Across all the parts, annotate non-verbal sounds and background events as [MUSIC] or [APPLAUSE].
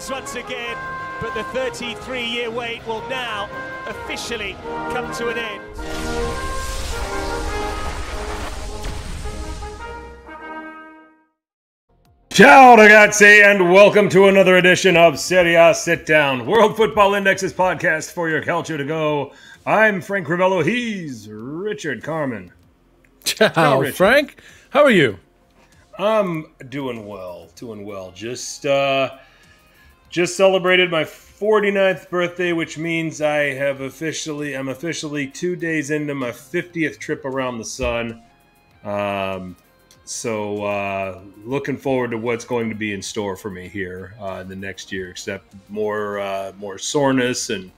champions once again, but the 33-year wait will now officially come to an end. Ciao ragazzi, and welcome to another edition of Serie A Sit Down, World Football Index's podcast for your culture to go. I'm Frank Ravello. He's Richard Carmen. Ciao, Richard. Frank. How are you? I'm doing well, doing well. Just uh just celebrated my 49th birthday, which means I have officially I'm officially 2 days into my 50th trip around the sun. Um so uh, looking forward to what's going to be in store for me here uh, the next year. Except more uh, more soreness and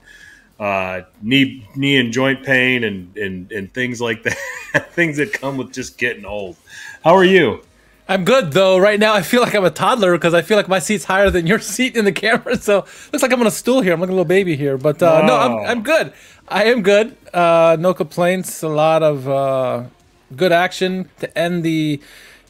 uh, knee knee and joint pain and and, and things like [LAUGHS] that. things that come with just getting old. How are you? I'm good though. Right now, I feel like I'm a toddler because I feel like my seat's higher than your [LAUGHS] seat in the camera. So looks like I'm on a stool here. I'm like a little baby here, but uh, no, I'm I'm good. I am good. Uh, no complaints. A lot of uh, good action to end the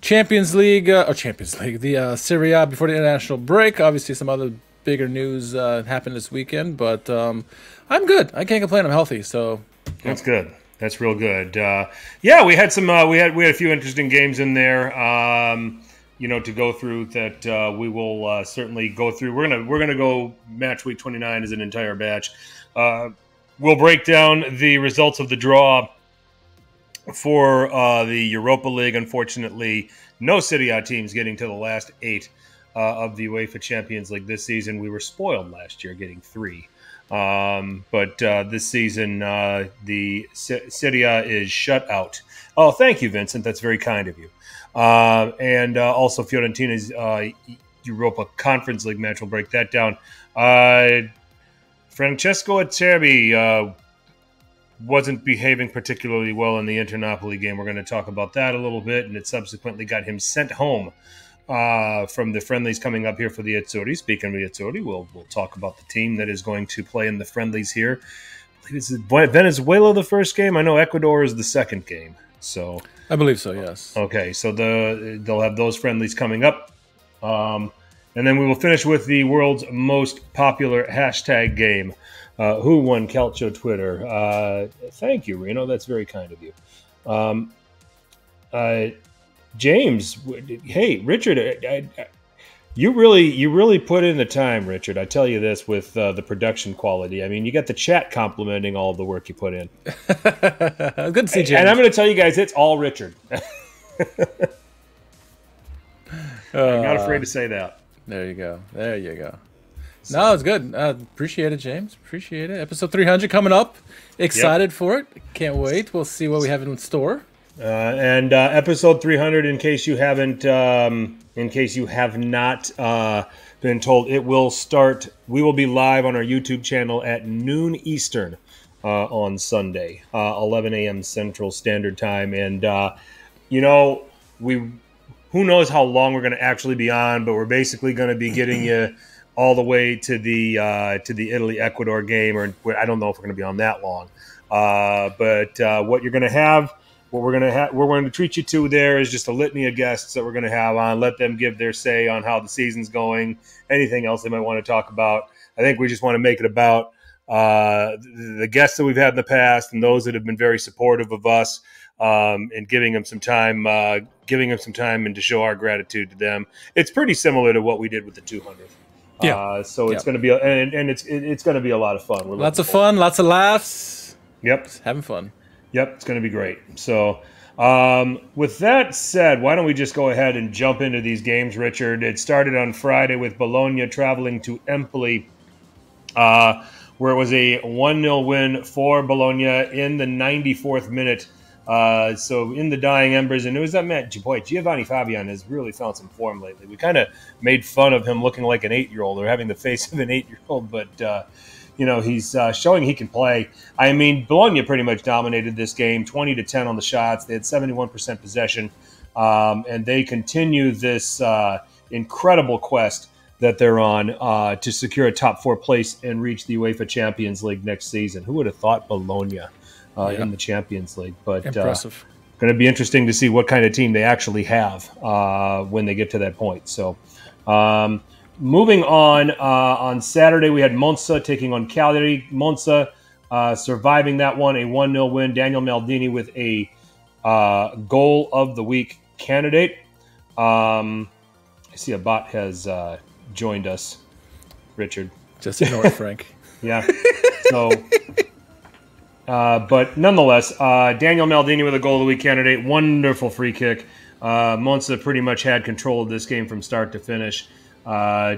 Champions League uh, or Champions League, the uh, Serie A before the international break. Obviously, some other bigger news uh, happened this weekend, but um, I'm good. I can't complain. I'm healthy, so that's good. That's real good. Uh, yeah, we had some. Uh, we had we had a few interesting games in there. Um, you know, to go through that uh, we will uh, certainly go through. We're gonna we're gonna go match week 29 as an entire batch. Uh, we'll break down the results of the draw for uh, the Europa League. Unfortunately, no Serie A teams getting to the last eight of the UEFA Champions League this season. We were spoiled last year, getting three. Um, but uh, this season, uh, the C- is shut out. Oh, thank you, Vincent. That's very kind of you. Uh, and uh, also, Fiorentina's uh, Europa Conference League match will break that down. Uh, Francesco Acerbi wasn't behaving particularly well in the Inter Napoli game. We're going to talk about that a little bit, and it subsequently got him sent home uh, from the friendlies coming up here for the Azzurri. Speaking of the Azzurri, we'll we'll talk about the team that is going to play in the friendlies here. Is Venezuela the first game? I know Ecuador is the second game. So I believe so. Yes. Okay, so the they'll have those friendlies coming up, um, and then we will finish with the world's most popular hashtag game. Uh, who won Calcio Twitter? Uh, thank you, Reno. That's very kind of you. Um, uh, James, hey Richard, I, I, you really you really put in the time, Richard. I tell you this with uh, the production quality. I mean, you got the chat complimenting all of the work you put in. [LAUGHS] Good to see James. And I'm going to tell you guys, it's all Richard. [LAUGHS] I'm not afraid to say that. There you go. There you go. So. No, it's good. Uh, appreciate it, James. Appreciate it. Episode 300 coming up. Excited yep. for it. Can't wait. We'll see what we have in store. Uh, and uh, episode 300, in case you haven't, um, in case you have not uh, been told, it will start. We will be live on our YouTube channel at noon Eastern uh, on Sunday, uh, 11 a.m. Central Standard Time. And uh, you know, we who knows how long we're going to actually be on, but we're basically going to be getting you all the way to the to the Italy Ecuador game, or I don't know if we're going to be on that long. but what you're going to have what we're gonna have, we're going to treat you to there is just a litany of guests that we're going to have on. Let them give their say on how the season's going, anything else they might want to talk about. I think we just want to make it about uh, the guests that we've had in the past and those that have been very supportive of us um, and giving them some time, uh, giving them some time, and to show our gratitude to them. It's pretty similar to what we did with the 200. Yeah. Uh, so it's going to be, a, and, and it's it, it's going to be a lot of fun. We're lots of fun, lots of laughs. Yep, Just having fun. Yep, it's going to be great. So, um, with that said, why don't we just go ahead and jump into these games, Richard? It started on Friday with Bologna traveling to Empoli, uh, where it was a 1 0 win for Bologna in the 94th minute. Uh, so in the dying embers, and it was that man, boy, Giovanni Fabbian has really found some form lately. We kind of made fun of him looking like an eight year old or having the face [LAUGHS] of an eight year old, but uh, you know he's uh, showing he can play. I mean, Bologna pretty much dominated this game, twenty to ten on the shots. They had seventy one percent possession, um, and they continue this uh, incredible quest that they're on uh, to secure a top four place and reach the UEFA Champions League next season. Who would have thought Bologna uh, yeah. in the Champions League? But uh, impressive. Going to be interesting to see what kind of team they actually have uh, when they get to that point. So. Um, moving on, uh, on Saturday we had Monza taking on Cagliari. Monza uh, surviving that one, a 1 0 win. Daniel Maldini with a uh, goal of the week candidate. Um, I see a bot has uh, joined us, Richard. Just ignore it, [LAUGHS] Frank. yeah. So, uh, but nonetheless, uh, Daniel Maldini with a goal of the week candidate. Wonderful free kick. Monza pretty much had control of this game from start to finish. Uh,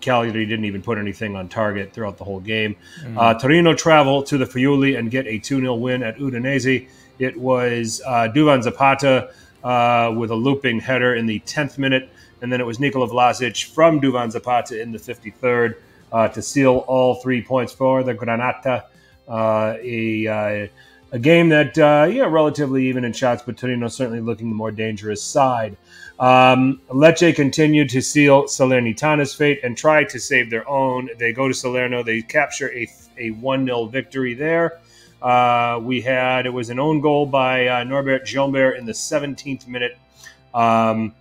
Cagliari didn't even put anything on target throughout the whole game. Mm. Uh, Torino travel to the Friuli and get a 2 0 win at Udinese. It was uh, Duvan Zapata uh, with a looping header in the 10th minute. And then it was Nikola Vlasic from Duvan Zapata in the 53rd uh, to seal all three points for the Granata. Uh, a, uh, a game that, uh, yeah, relatively even in shots, but Torino certainly looking the more dangerous side. Um, Lecce continued to seal Salernitana's fate and try to save their own. They go to Salerno, they capture a, a 1 0 victory there. Uh, we had, it was an own goal by uh, Norbert Gyömbér in the 17th minute. Um,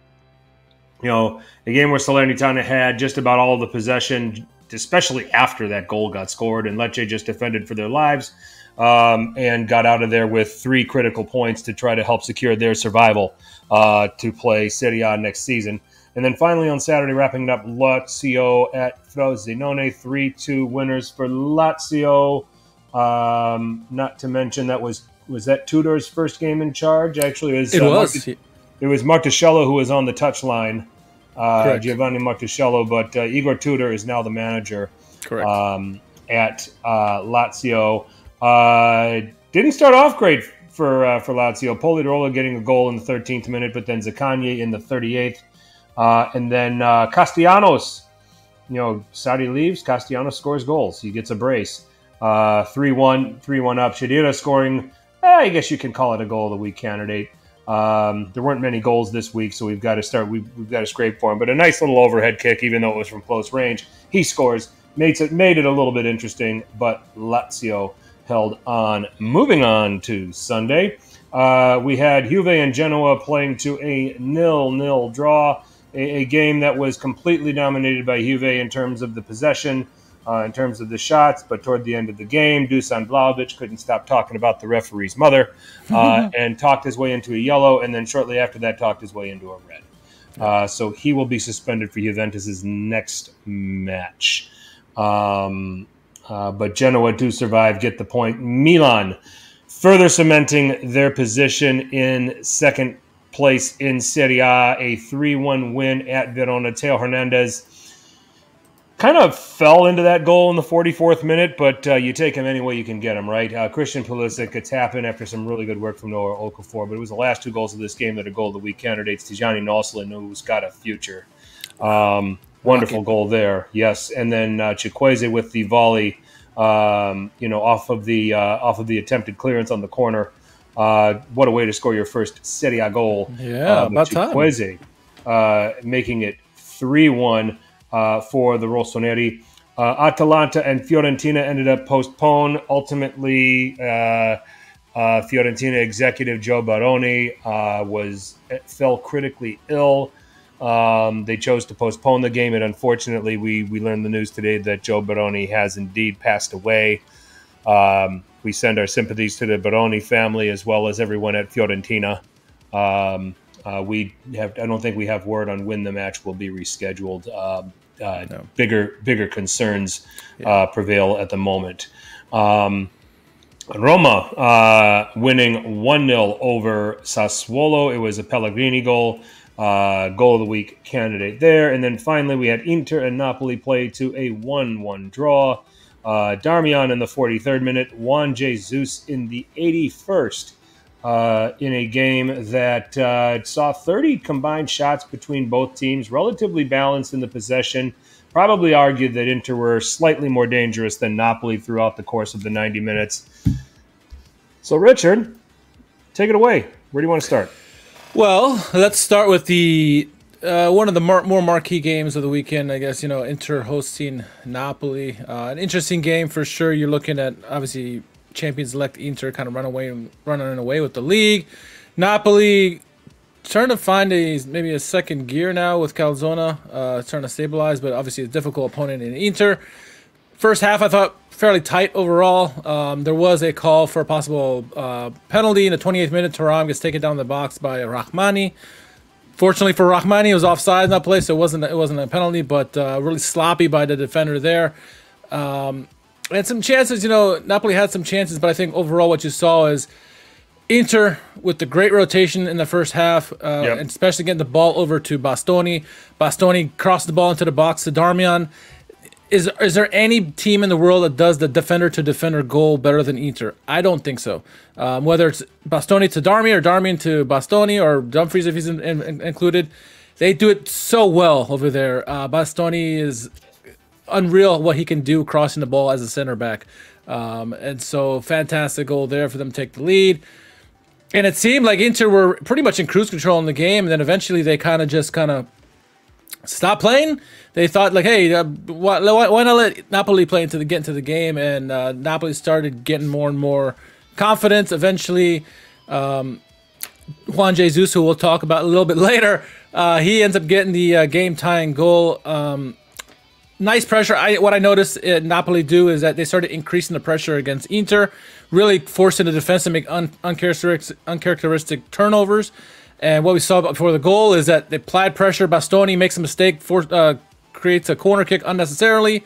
you know, a game where Salernitana had just about all the possession, especially after that goal got scored, and Lecce just defended for their lives um, and got out of there with three critical points to try to help secure their survival uh, to play Serie A next season. And then finally on Saturday, wrapping it up, Lazio at Frosinone, 3 2 winners for Lazio. Um, not to mention that was was that Tudor's first game in charge. Actually, it was. It uh, was. It was Martusciello who was on the touchline, uh, Giovanni Martusciello, but uh, Igor Tudor is now the manager. Correct. Um, at uh, Lazio. Uh, didn't start off great for uh, for Lazio. Polidoro getting a goal in the 13th minute, but then Zaccagni in the 38th, uh, and then uh, Castellanos. You know, Sarri leaves. Castellanos scores goals. He gets a brace. Uh, 3 1, 3 1 up. Cheddira scoring, eh, I guess you can call it a goal of the week candidate. Um, there weren't many goals this week, so we've got to start. We've, we've got to scrape for him. But a nice little overhead kick, even though it was from close range. He scores, makes it made it a little bit interesting. But Lazio held on. Moving on to Sunday, uh, we had Juve and Genoa playing to a nil-nil draw, a, a, game that was completely dominated by Juve in terms of the possession, uh, in terms of the shots. But toward the end of the game, Dusan Vlahovic couldn't stop talking about the referee's mother uh, [LAUGHS] and talked his way into a yellow, and then shortly after that, talked his way into a red. Uh, so he will be suspended for Juventus's next match. Um, uh, but Genoa do survive, get the point. Milan further cementing their position in second place in Serie A, a 3 1 win at Verona. Theo Hernandez kind of fell into that goal in the 44th minute, but uh, you take him any way you can get him, right? Uh, Christian Pulisic, a tap in after some really good work from Noah Okafor, but it was the last two goals of this game that are goal of the week candidates. Tijani Noslin, who's got a future. Um, Wonderful goal there, yes. And then uh, with the volley, um, you know, off of the uh, off of the attempted clearance on the corner. Uh, what a way to score your first Serie A goal! Yeah, uh, about Chukwueze, uh, making it three one uh, for the Rossoneri. Uh, Atalanta and Fiorentina ended up postponed. Ultimately, uh, Fiorentina executive Joe Barone was fell critically ill. Um, they chose to postpone the game, and unfortunately, we we learned the news today that Joe Barone has indeed passed away. Um, we send our sympathies to the Barone family as well as everyone at Fiorentina. Um, uh, we have I don't think we have word on when the match will be rescheduled. Um, uh, no. Bigger bigger concerns yeah. uh, prevail at the moment. Um, Roma uh, winning 1 0 over Sassuolo. It was a Pellegrini goal uh, goal of the week candidate there. And then finally, we had Inter and Napoli play to a 1 1 draw. Uh, Darmian in the 43rd minute, Juan Jesus in the 81st. Uh, in a game that uh, saw 30 combined shots between both teams, relatively balanced in the possession. Probably argued that Inter were slightly more dangerous than Napoli throughout the course of the 90 minutes. So, Richard, take it away. Where do you want to start? Well, let's start with the uh, one of the mar- more marquee games of the weekend. I guess you know Inter hosting Napoli. Uh, an interesting game for sure. You're looking at obviously champions elect Inter kind of run away running away with the league. Napoli trying to find a maybe a second gear now with Calzona, uh, trying to stabilize, but obviously a difficult opponent in Inter. First half, I thought fairly tight overall. Um, there was a call for a possible uh, penalty in the 28th minute. Thuram gets taken down the box by Rahmani. Fortunately for Rahmani, it was offside in that place, so it wasn't it wasn't a penalty, but uh, really sloppy by the defender there. Um, and some chances, you know, Napoli had some chances, but I think overall what you saw is Inter with the great rotation in the first half, uh, yep. and especially getting the ball over to Bastoni. Bastoni crossed the ball into the box to Darmian is is there any team in the world that does the defender to defender goal better than Inter? I don't think so. Um, whether it's Bastoni to Darmian or Darmian to Bastoni or Dumfries if he's in, in, included, they do it so well over there. Uh, Bastoni is unreal what he can do crossing the ball as a center back, um, and so fantastic goal there for them to take the lead. And it seemed like Inter were pretty much in cruise control in the game, and then eventually they kind of just kind of stop playing. They thought like, hey, uh, why, why, not let Napoli play into the get into the game? And uh, Napoli started getting more and more confidence. Eventually, um, Juan Jesus, who we'll talk about a little bit [LAUGHS] later, uh, he ends up getting the uh, game tying goal. Um, nice pressure. I, what I noticed Napoli do is that they started increasing the pressure against Inter, really forcing the defense to make un- uncharacteristic, uncharacteristic turnovers. And what we saw before the goal is that they applied pressure. Bastoni makes a mistake, for, uh, creates a corner kick unnecessarily.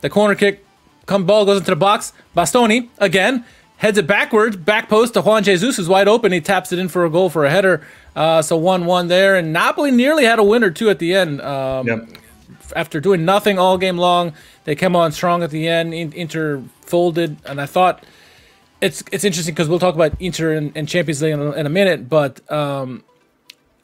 The corner kick, come ball goes into the box. Bastoni again heads it backwards, back post to Juan Jesus is wide open. He taps it in for a goal for a header. Uh, so one-one there, and Napoli nearly had a winner too at the end. Um, yep. After doing nothing all game long, they came on strong at the end. Inter folded, and I thought it's it's interesting because we'll talk about Inter and, and Champions League in a, in a minute, but um,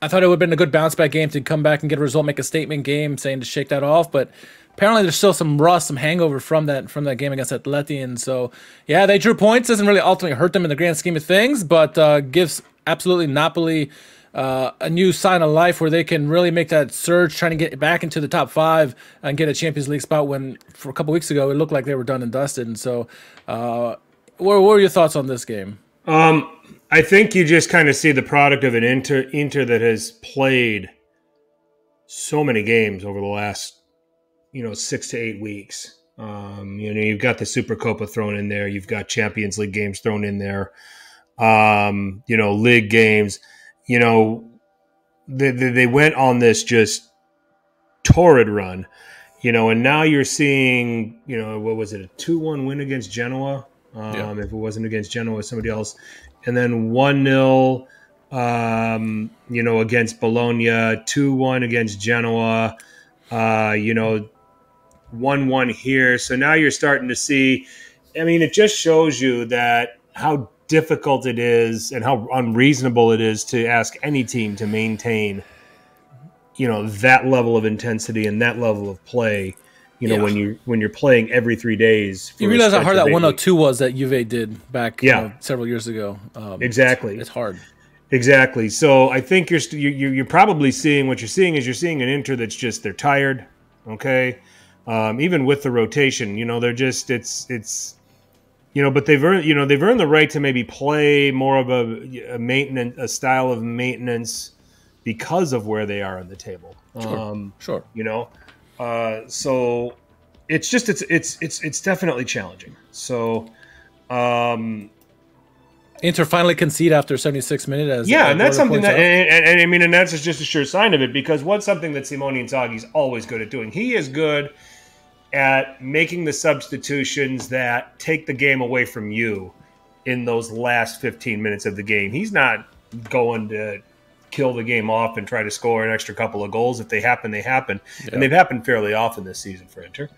I thought it would have been a good bounce back game to come back and get a result, make a statement game, saying to shake that off. But apparently, there's still some rust, some hangover from that from that game against Atleti, and so yeah, they drew points. Doesn't really ultimately hurt them in the grand scheme of things, but uh, gives absolutely Napoli. Uh, a new sign of life where they can really make that surge, trying to get back into the top five and get a Champions League spot. When for a couple weeks ago it looked like they were done and dusted. And so, uh, what, what were your thoughts on this game? Um, I think you just kind of see the product of an Inter Inter that has played so many games over the last, you know, six to eight weeks. Um, you know, you've got the Super Copa thrown in there, you've got Champions League games thrown in there, um, you know, league games. You know, they, they, they went on this just torrid run, you know, and now you're seeing, you know, what was it, a 2 1 win against Genoa? Um, yeah. If it wasn't against Genoa, somebody else and then 1 0, um, you know, against Bologna, 2 1 against Genoa, uh, you know, 1 1 here. So now you're starting to see, I mean, it just shows you that how difficult it is and how unreasonable it is to ask any team to maintain, you know, that level of intensity and that level of play you know, yeah. when you when you're playing every three days. You realize how hard that 102 was that Juve did back yeah. You know, several years ago. Um, exactly, it's, it's, hard. Exactly. So I think you're you're you're probably seeing what you're seeing is you're seeing an Inter that's just they're tired. Okay, um, even with the rotation, you know, they're just it's it's you know, but they've earned you know they've earned the right to maybe play more of a, a maintenance a style of maintenance because of where they are on the table. Sure. Um, sure. You know. Uh, so it's just it's it's it's it's definitely challenging. So um, Inter finally concede after 76 minutes. As, yeah, and that's something that, and, and, and, I mean, and that's just a sure sign of it because what's something that Simone Inzaghi's always good at doing. He is good at making the substitutions that take the game away from you in those last 15 minutes of the game. He's not going to kill the game off and try to score an extra couple of goals. If they happen, they happen, and they've happened fairly often this season for Inter.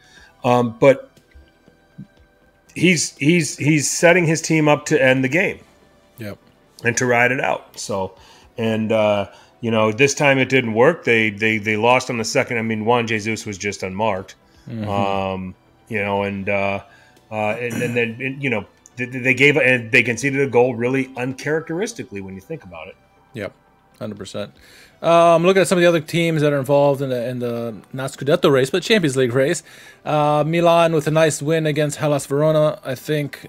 Um, but he's he's he's setting his team up to end the game. Yep. And to ride it out. So, and uh, you know, this time it didn't work. They they they lost on the second. I mean, Juan Jesus was just unmarked. Mm-hmm. Um, you know, and uh, uh, and, and then and, you know they, they gave and they conceded a goal really uncharacteristically when you think about it. Yep hundred percent. Um, looking at some of the other teams that are involved in the in the not Scudetto race, but Champions League race. Uh, Milan with a nice win against Hellas Verona. I think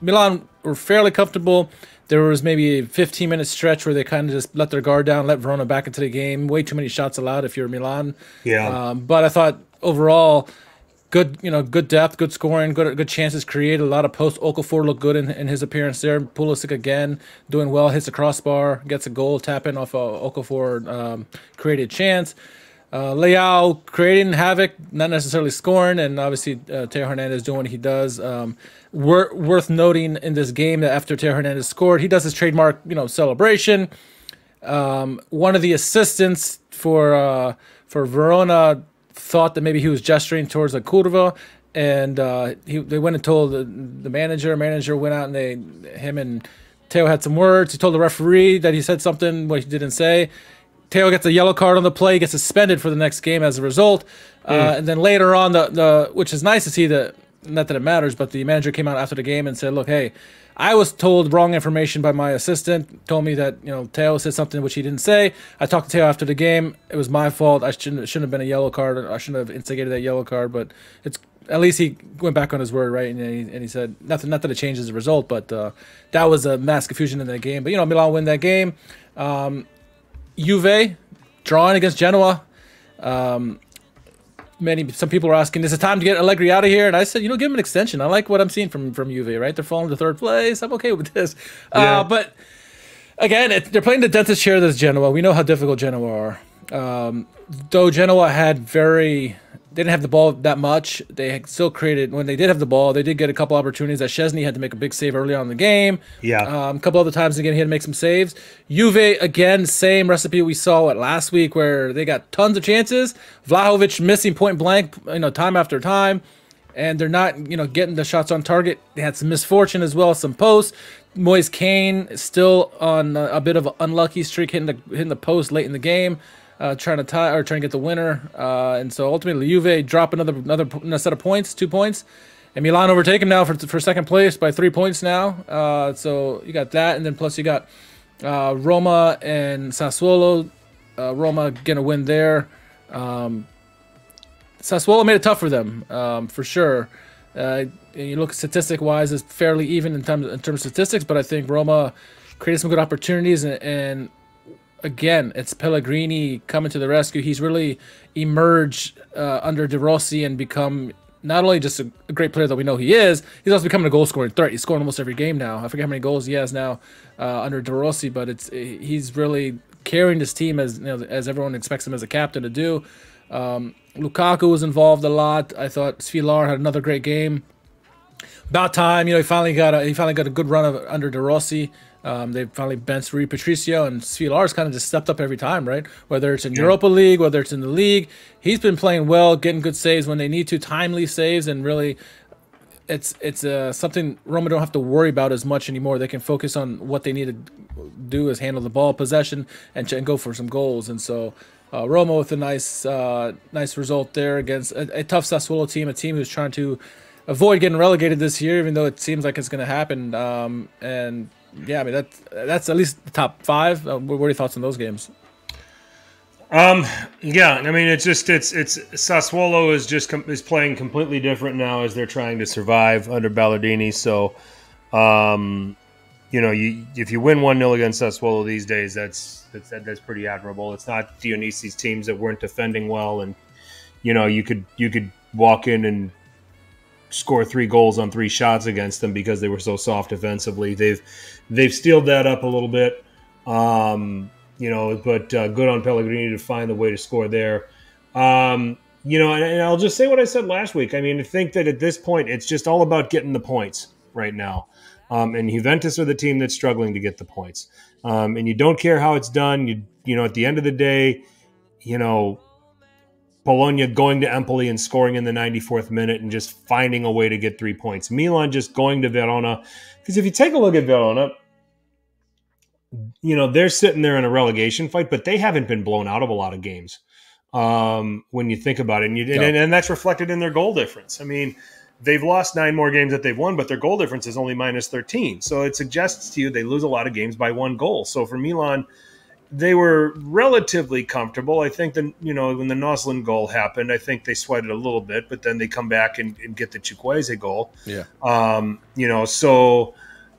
Milan were fairly comfortable. There was maybe a 15 minute stretch where they kind of just let their guard down, let Verona back into the game. Way too many shots allowed if you're Milan. Yeah. Um, but I thought overall good, you know, good depth, good scoring, good good chances created. A lot of post. Okafor looked good in, in his appearance there. Pulisic again doing well, hits the crossbar, gets a goal, tap in off a Okafor um, created chance. Uh, Leao creating havoc, not necessarily scoring, and obviously uh, Theo Hernandez doing what he does. Um, wor- worth noting in this game that after Theo Hernandez scored, he does his trademark, you know, celebration. Um, one of the assistants for uh, for Verona thought that maybe he was gesturing towards a curva, and uh, he, they went and told the, the manager. Manager went out and they him and Theo had some words. He told the referee that he said something what he didn't say. Theo gets a yellow card on the play, gets suspended for the next game as a result. Mm. Uh, and then later on, the, the which is nice to see that not that it matters, but the manager came out after the game and said, "Look, hey, I was told wrong information by my assistant. Told me that you know Theo said something which he didn't say. I talked to Theo after the game. It was my fault. I shouldn't shouldn't have been a yellow card. I shouldn't have instigated that yellow card. But it's at least he went back on his word, right? And he, and he said nothing. Not that it changes the result, but uh, that was a mass confusion in that game. But you know, Milan win that game. Um, Juve drawing against Genoa. Um, many some people are asking, is it time to get Allegri out of here? And I said, you know, give him an extension. I like what I'm seeing from from Juve. Right, they're falling to third place. I'm okay with this. Uh, yeah. Uh, but again, it, they're playing the dentist chair. This Genoa. We know how difficult Genoa are. Um, though Genoa had very they didn't have the ball that much. They still created when they did have the ball. They did get a couple opportunities. That Szczesny had to make a big save early on in the game. Yeah, um, a couple other times again he had to make some saves. Juve again, same recipe we saw at last week where they got tons of chances. Vlahovic missing point blank, you know, time after time, and they're not you know getting the shots on target. They had some misfortune as well, some posts. Moise Kean still on a, a bit of an unlucky streak, hitting the hitting the post late in the game uh, trying to tie or trying to get the winner. Uh, and so ultimately, Juve drop another another set of points, two points, and Milan overtake him now for for second place by three points now. Uh, so you got that, and then plus you got uh, Roma and Sassuolo. Uh, Roma gonna win there. Um, Sassuolo made it tough for them um, for sure. Uh, you look statistic wise, it's fairly even in terms in terms of statistics, but I think Roma created some good opportunities and, and again, it's Pellegrini coming to the rescue. He's really emerged uh, under De Rossi and become not only just a, great player that we know he is, he's also becoming a goal scoring threat. He's scoring almost every game now. I forget how many goals he has now uh, under De Rossi, but it's he's really carrying this team as you know, as everyone expects him as a captain to do. Um, Lukaku was involved a lot. I thought Svilar had another great game. About time, you know, he finally got a he finally got a good run of under De Rossi. Um, they finally benched Rui Patricio, and Svilar's kind of just stepped up every time, right? Whether it's in yeah. Europa League, whether it's in the league, he's been playing well, getting good saves when they need to, timely saves, and really, it's it's uh, something Roma don't have to worry about as much anymore. They can focus on what they need to do is handle the ball possession and, and go for some goals, and so. Uh, Roma with a nice, uh, nice result there against a, a tough Sassuolo team, a team who's trying to avoid getting relegated this year, even though it seems like it's going to happen. Um, and yeah, I mean that's that's at least the top five. Uh, what are your thoughts on those games? Um, yeah, I mean it's just it's it's Sassuolo is just is playing completely different now as they're trying to survive under Ballardini. So, um, you know, you if you win one 0 against Sassuolo these days, that's that's that's pretty admirable. It's not Dionisi's teams that weren't defending well, and you know you could you could walk in and score three goals on three shots against them because they were so soft defensively. They've they've steeled that up a little bit, um, you know. But uh, good on Pellegrini to find the way to score there. Um, you know, and, and, I'll just say what I said last week. I mean, I think that at this point, it's just all about getting the points right now. Um, and Juventus are the team that's struggling to get the points. Um, and you don't care how it's done. You you know, at the end of the day, you know, Bologna going to Empoli and scoring in the 94th minute and just finding a way to get three points. Milan just going to Verona. Because if you take a look at Verona, you know, they're sitting there in a relegation fight, but they haven't been blown out of a lot of games um, when you think about it. And, you, no. and, and that's reflected in their goal difference. I mean, they've lost nine more games that they've won, but their goal difference is only minus 13. So it suggests to you they lose a lot of games by one goal. So for Milan, they were relatively comfortable. I think that you know when the Noslin goal happened, I think they sweated a little bit, but then they come back and, and get the Chukwueze goal. Yeah. Um, you know, so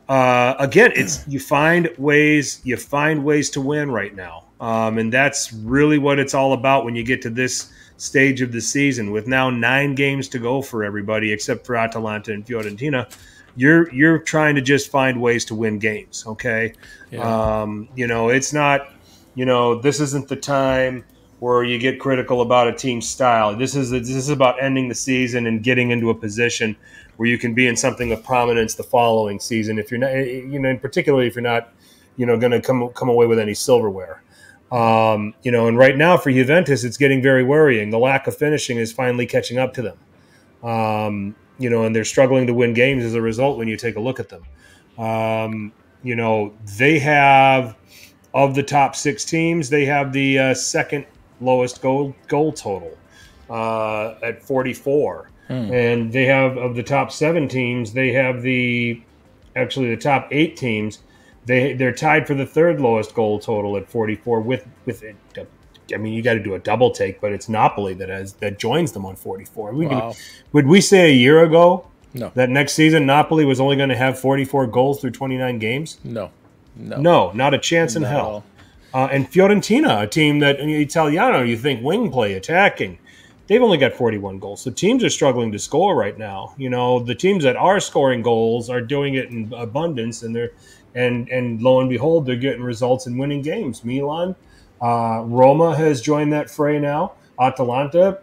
uh, again, it's you find ways you find ways to win right now, um, and that's really what it's all about when you get to this stage of the season. With now nine games to go for everybody except for Atalanta and Fiorentina you're you're trying to just find ways to win games okay yeah. um, you know it's not you know, this isn't the time where you get critical about a team's style. This is this is about ending the season and getting into a position where you can be in something of prominence the following season. If you're not, you know, in particular, if you're not, you know, going to come come away with any silverware. Um, you know, and right now for Juventus, it's getting very worrying. The lack of finishing is finally catching up to them. Um, you know, and they're struggling to win games as a result when you take a look at them. Um, you know, they have of the top six teams, they have the uh, second lowest goal goal total uh, at 44, hmm. and they have of the top seven teams, they have the actually the top eight teams. They they're tied for the third lowest goal total at 44 with with I mean, you got to do a double take, but it's Napoli that has that joins them on 44. We wow. can, would we say a year ago no. that next season Napoli was only going to have 44 goals through 29 games? No, no, no, not a chance in hell. Uh, and Fiorentina, a team that Italiano, you think wing play, attacking, they've only got 41 goals. So teams are struggling to score right now. You know, the teams that are scoring goals are doing it in abundance, and they're and and lo and behold, they're getting results and winning games. Milan uh, Roma has joined that fray now. Atalanta,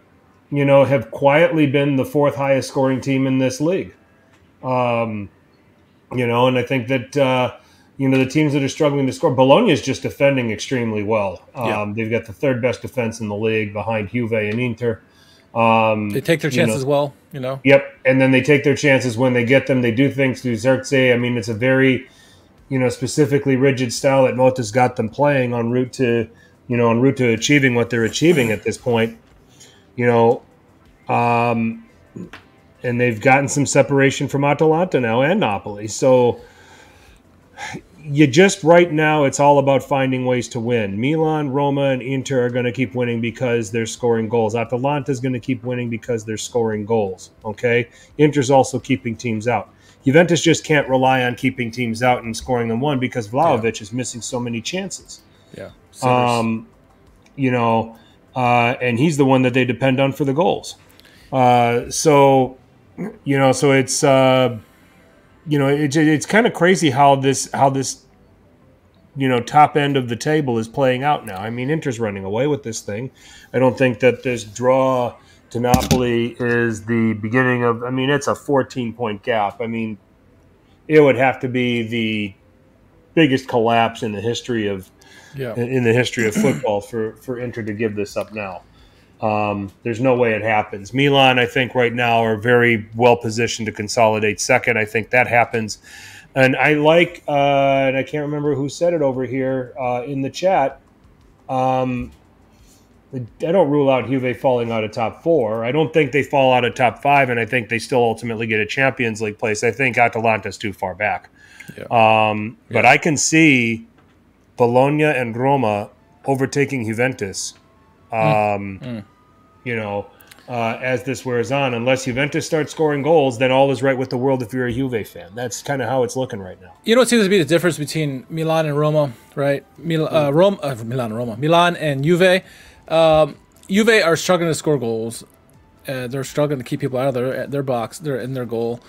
you know, have quietly been the fourth highest scoring team in this league. Um, you know, and I think that uh, you know the teams that are struggling to score. Bologna is just defending extremely well. Um, yeah. They've got the third best defense in the league behind Juve and Inter. Um, they take their chances you know, well, you know. Yep, and then they take their chances when they get them. They do things to Zirkzee. I mean, it's a very, you know, specifically rigid style that Motta's got them playing en route to you know, en route to achieving what they're achieving at this point, you know, um, and they've gotten some separation from Atalanta now and Napoli. So you just right now, it's all about finding ways to win. Milan, Roma, and Inter are going to keep winning because they're scoring goals. Atalanta is going to keep winning because they're scoring goals. Okay, Inter's also keeping teams out. Juventus just can't rely on keeping teams out and scoring them one because Vlahovic yeah. is missing so many chances. Yeah. Um, you know, uh, and he's the one that they depend on for the goals. Uh, so, you know, so it's uh, you know, it, it's kind of crazy how this how this you know top end of the table is playing out now. I mean, Inter's running away with this thing. I don't think that this draw to Napoli is the beginning of. I mean, it's a 14 point gap. I mean, it would have to be the biggest collapse in the history of yeah. in, the history of football for for Inter to give this up now. Um, there's no way it happens. Milan, I think, right now are very well positioned to consolidate second. I think that happens. And I like, uh, and I can't remember who said it over here uh, in the chat. Um, I don't rule out Juve falling out of top four. I don't think they fall out of top five, and I think they still ultimately get a Champions League place. I think Atalanta's too far back. Yeah. Um, yeah. But I can see Bologna and Roma overtaking Juventus. Um, mm. You know, uh, as this wears on, unless Juventus starts scoring goals, then all is right with the world if you're a Juve fan. That's kind of how it's looking right now. You know what seems to be the difference between Milan and Roma, right? Mil- uh, Rome, uh, Milan Roma, Milan and Juve. Um, Juve are struggling to score goals. Uh, they're struggling to keep people out of their their box. They're in their goal.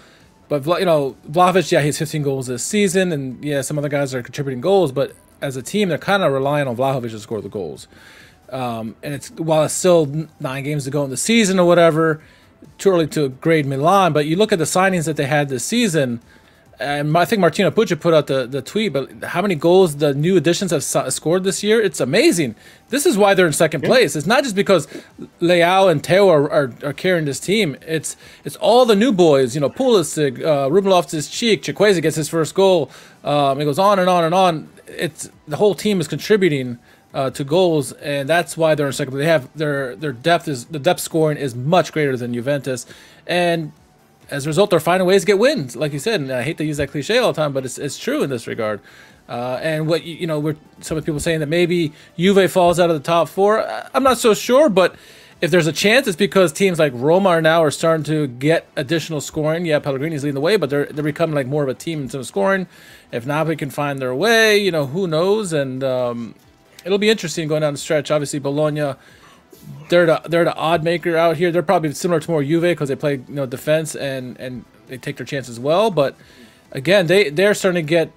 But you know, Vlahovic, yeah, he's 15 goals this season, and yeah, some other guys are contributing goals. But as a team, they're kind of relying on Vlahovic to score the goals. Um, and it's while it's still nine games to go in the season or whatever, too early to grade Milan. But you look at the signings that they had this season, and I think Martino Pucci put out the, the tweet, but how many goals the new additions have scored this year? It's amazing. This is why they're in second yeah. place. It's not just because Leao and Theo are, are, are, carrying this team. It's it's all the new boys. You know, Pulisic, uh, Ruben Loftus-Cheek, Chukwueze gets his first goal. Um, it goes on and on and on. It's the whole team is contributing uh, to goals, and that's why they're in second. They have their their depth is the depth scoring is much greater than Juventus, and as a result, they're finding ways to get wins, like you said. And I hate to use that cliche all the time, but it's, it's true in this regard. Uh, and what you know, we're some of the people saying that maybe Juve falls out of the top four. I'm not so sure, but if there's a chance, it's because teams like Roma are now are starting to get additional scoring. Yeah, Pellegrini's leading the way, but they're they're becoming like more of a team in terms of scoring. If Napoli can find their way, you know, who knows? And um, it'll be interesting going down the stretch. Obviously, Bologna they're the they're the odd maker out here. They're probably similar to more Juve because they play you know defense and and they take their chances well. But again, they they're starting to get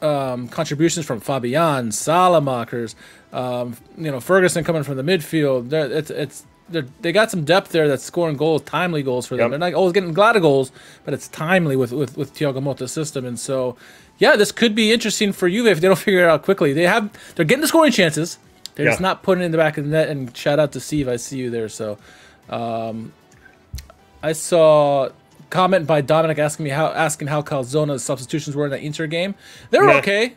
um, contributions from Fabbian, Saelemaekers, um, you know Ferguson coming from the midfield. They're, it's it's they got some depth there that's scoring goals, timely goals for them. Yep. They're not always getting a lot of goals, but it's timely with with with Thiago Motta's system. And so, yeah, this could be interesting for Juve if they don't [LAUGHS] figure it out quickly. They have they're getting the scoring chances They're yeah. just not putting it in the back of the net. And shout out to Steve, I see you there. So, um, I saw comment by Dominic asking me how asking how Calzona's substitutions were in the Inter game. They were yeah. okay.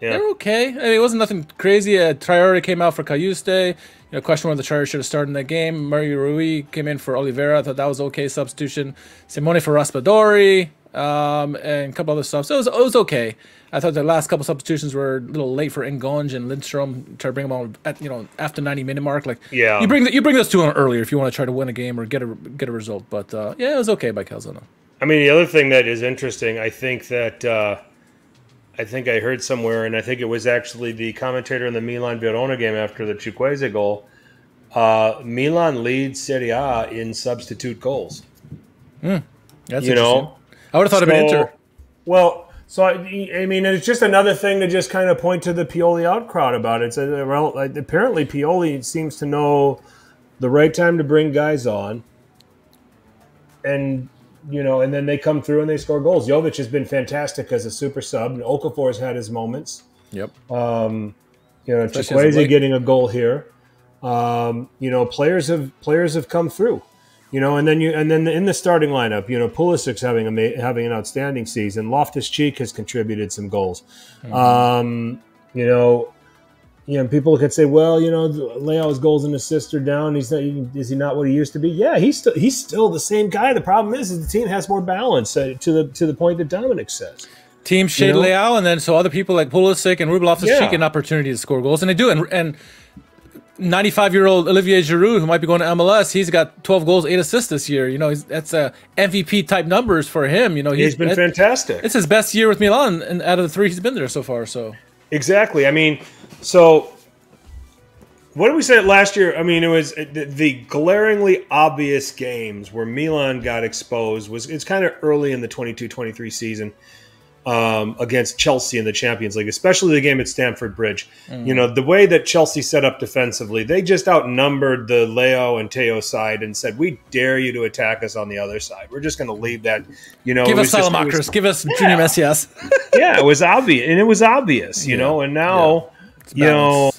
Yeah. They were okay. I mean, it wasn't nothing crazy. Uh, Traore came out for Cajuste. You know, question whether Traore should have started in that game. Mario Rui came in for Oliveira. I thought that was okay substitution. Simeone for Raspadori um, and a couple other stuff. So it was, it was okay. I thought the last couple substitutions were a little late for Ngonge and Lindstrom. Try to bring them on at you know after ninety minute mark. Like yeah, you bring the, you bring those two on earlier if you want to try to win a game or get a get a result. But uh, yeah, it was okay by Calzona. I mean, the other thing that is interesting, I think that uh, I think I heard somewhere, and I think it was actually the commentator in the Milan Verona game after the Chukwueze goal. Uh, Milan leads Serie A in substitute goals. Mm, that's you know I would have thought so, of Inter. Well, so I, I, mean, it's just another thing to just kind of point to the Pioli out crowd about it. It's a, well, apparently Pioli seems to know the right time to bring guys on, and you know, and then they come through and they score goals. Jovic has been fantastic as a super sub. And Okafor's had his moments. Yep. Um, you know, Chukwueze getting a goal here. Um, you know, players have players have come through. You know, and then you and then in the starting lineup, you know, Pulisic's having a having an outstanding season. Loftus Cheek has contributed some goals. Mm-hmm. Um, you know, you know, people could say, well, you know, Leao's goals and assists are down. He's not, is he not what he used to be? Yeah, he's still he's still the same guy. The problem is, is the team has more balance uh, to the to the point that Dominic says. Team shade you know? Leao, and then so other people like Pulisic and Ruben Loftus Cheek an opportunity to score goals, and they do. And and 95 year old Olivier Giroud, who might be going to MLS, he's got 12 goals, eight assists this year. You know, that's uh, a MVP type numbers for him. You know, he's, he's been fantastic. It's his best year with Milan, and out of the three he's been there so far. So exactly. I mean, so what did we say last year? I mean, it was uh, the, the glaringly obvious games where Milan got exposed. Was it's kind of early in the 22-23 season um, against Chelsea in the Champions League, especially the game at Stamford Bridge. Mm. You know, the way that Chelsea set up defensively, they just outnumbered the Leao and Theo side and said, We dare you to attack us on the other side. We're just going to leave that, you know. Give us Saelemaekers, give us yeah. Junior Messias. [LAUGHS] yeah, it was obvious. And it was obvious, you yeah. know, and now, yeah. you know,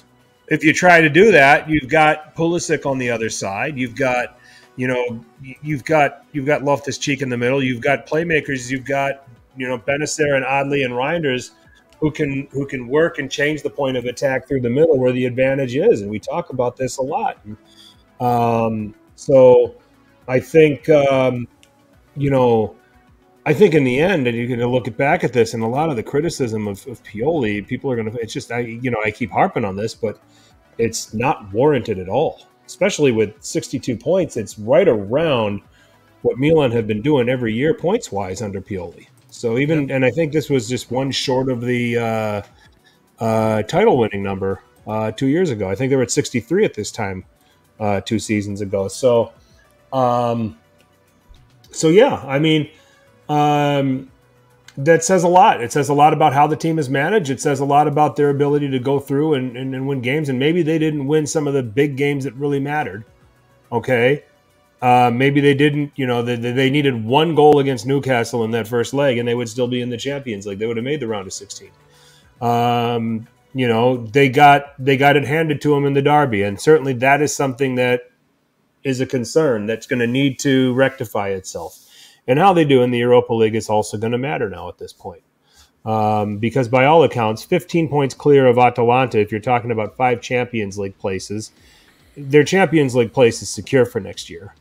if you try to do that, you've got Pulisic on the other side. You've got, you know, you've got you've got Loftus Cheek in the middle. You've got playmakers. You've got you know Bennacer and Adli and Reijnders who can who can work and change the point of attack through the middle where the advantage is, and we talk about this a lot. Um, so I think um, you know. I think in the end, and you're going to look back at this, and a lot of the criticism of, of Pioli, people are going to. It's just I, you know, I keep harping on this, but it's not warranted at all. Especially with 62 points, it's right around what Milan have been doing every year, points wise, under Pioli. So even yep. and I think this was just one short of the uh, uh, title winning number uh, two years ago. I think they were at 63 at this time uh, two seasons ago. So, um, so yeah, I mean, um, that says a lot. It says a lot about how the team is managed. It says a lot about their ability to go through and, and, and win games. And maybe they didn't win some of the big games that really mattered. Okay. Uh, maybe they didn't, you know, they, they needed one goal against Newcastle in that first leg, and they would still be in the Champions League. They would have made the round of 16. Um, you know, they got they got it handed to them in the derby, and certainly that is something that is a concern that's going to need to rectify itself. And how they do in the Europa League is also going to matter now at this point. Um, because by all accounts, 15 points clear of Atalanta, if you're talking about five Champions League places, their Champions League place is secure for next year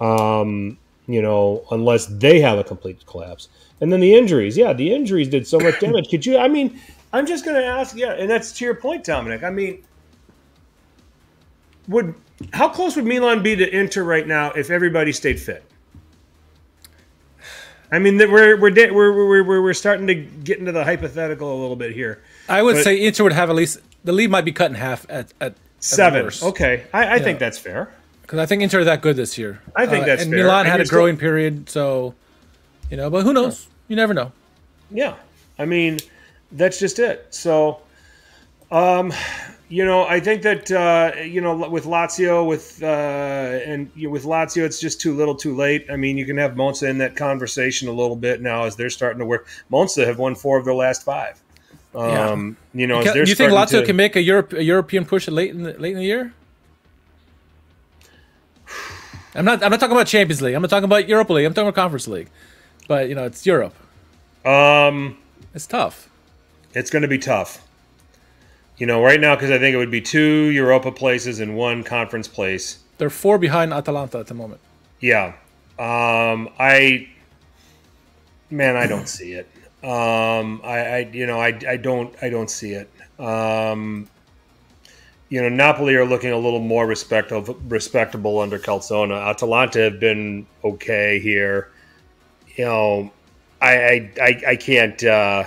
um, you know, unless they have a complete collapse. And then the injuries, yeah, the injuries did so much damage. Could you? I mean, I'm just going to ask, yeah, and that's to your point, Dominic. I mean, would how close would Milan be to Inter right now if everybody stayed fit? I mean, we're we're we're we're we're starting to get into the hypothetical a little bit here. I would say Inter would have at least the lead might be cut in half at at seven. Okay, I, I think that's fair because I think Inter are that good this year. I think uh, that's and fair. Milan and had a growing still... period, so you know, but who knows? You never know. Yeah, I mean, that's just it. So, um, you know, I think that uh, you know with Lazio, with uh, and you know, with Lazio, it's just too little, too late. I mean, you can have Monza in that conversation a little bit now as they're starting to work. Monza have won four of their last five. Um, yeah. You know, do you think Lazio to... can make a, Europe, a European push late in the, late in the year? I'm not. I'm not talking about Champions League. I'm not talking about Europa League. I'm talking about Conference League. But you know, it's Europe. Um, it's tough. It's going to be tough. You know, right now because I think it would be two Europa places and one conference place. They're four behind Atalanta at the moment. Yeah. Um, I, man, I don't see it. Um, I, I, you know, I, I don't, I don't see it. Um, you know, Napoli are looking a little more respectable, respectable under Calzona. Atalanta have been okay here. You know, I, I, I, I can't, uh,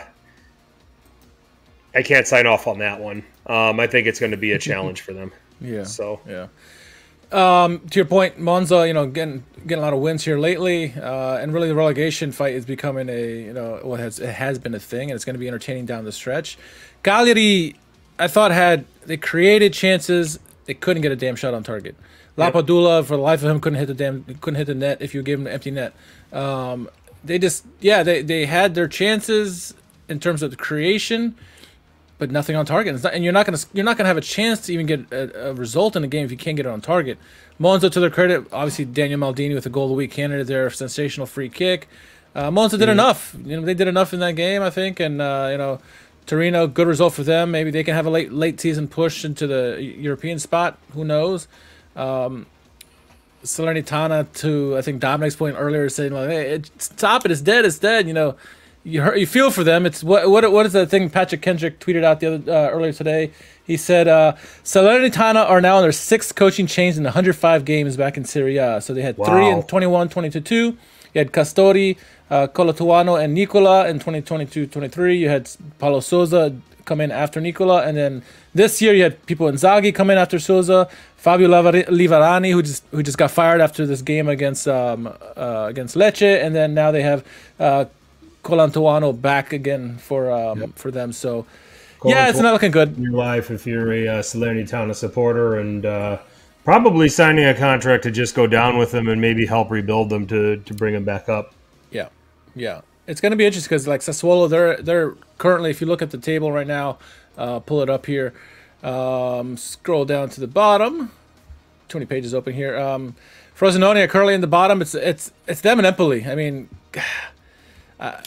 I can't sign off on that one. Um, I think it's going to be a [LAUGHS] challenge for them. Yeah. So yeah. Um, to your point, Monza, you know, getting getting a lot of wins here lately, uh, and really the relegation fight is becoming a you know what has it has been a thing, and it's going to be entertaining down the stretch. Cagliari, I thought had they created chances, they couldn't get a damn shot on target. Lapadula, for the life of him, couldn't hit the damn couldn't hit the net if you gave him an empty net. Um, they just yeah they they had their chances in terms of the creation but nothing on target. Not, and you're not gonna you're not gonna have a chance to even get a, a, result in the game if you can't get it on target. Monza, to their credit, obviously Daniel Maldini with a goal of the week candidate there, sensational free kick. Uh, Monza did enough. You know they did enough in that game, I think, and uh, you know Torino, good result for them. Maybe they can have a late late season push into the European spot. Who knows? Um, Salernitana to I think Dominic's point earlier saying like, hey, stop it, it's dead, it's dead. You know, you you feel for them. It's what what what is the thing Patrick Kendrick tweeted out the other uh, earlier today. He said uh, Salernitana are now on their sixth coaching change in 105 games back in Serie A. So they had wow. three in 21, 22, 2. You had Castori, uh, Colantuono, and Nicola in 2022-23. You had Paulo Sousa come in after Nicola, and then this year you had Pippo Inzaghi come in after Sousa, Fabio Liverani who just who just got fired after this game against um, uh, against Lecce, and then now they have uh, Colantuono back again for um, yep. for them. So yeah, it's not looking good. Your life if you're a uh, Salernitana supporter and uh, probably signing a contract to just go down with them and maybe help rebuild them to to bring them back up. Yeah, it's going to be interesting because like Sassuolo, they're they're currently if you look at the table right now, uh, pull it up here, um, scroll down to the bottom. Twenty pages open here. Um, Frosinone are currently in the bottom. It's it's it's them and Empoli. I mean. [SIGHS] Uh,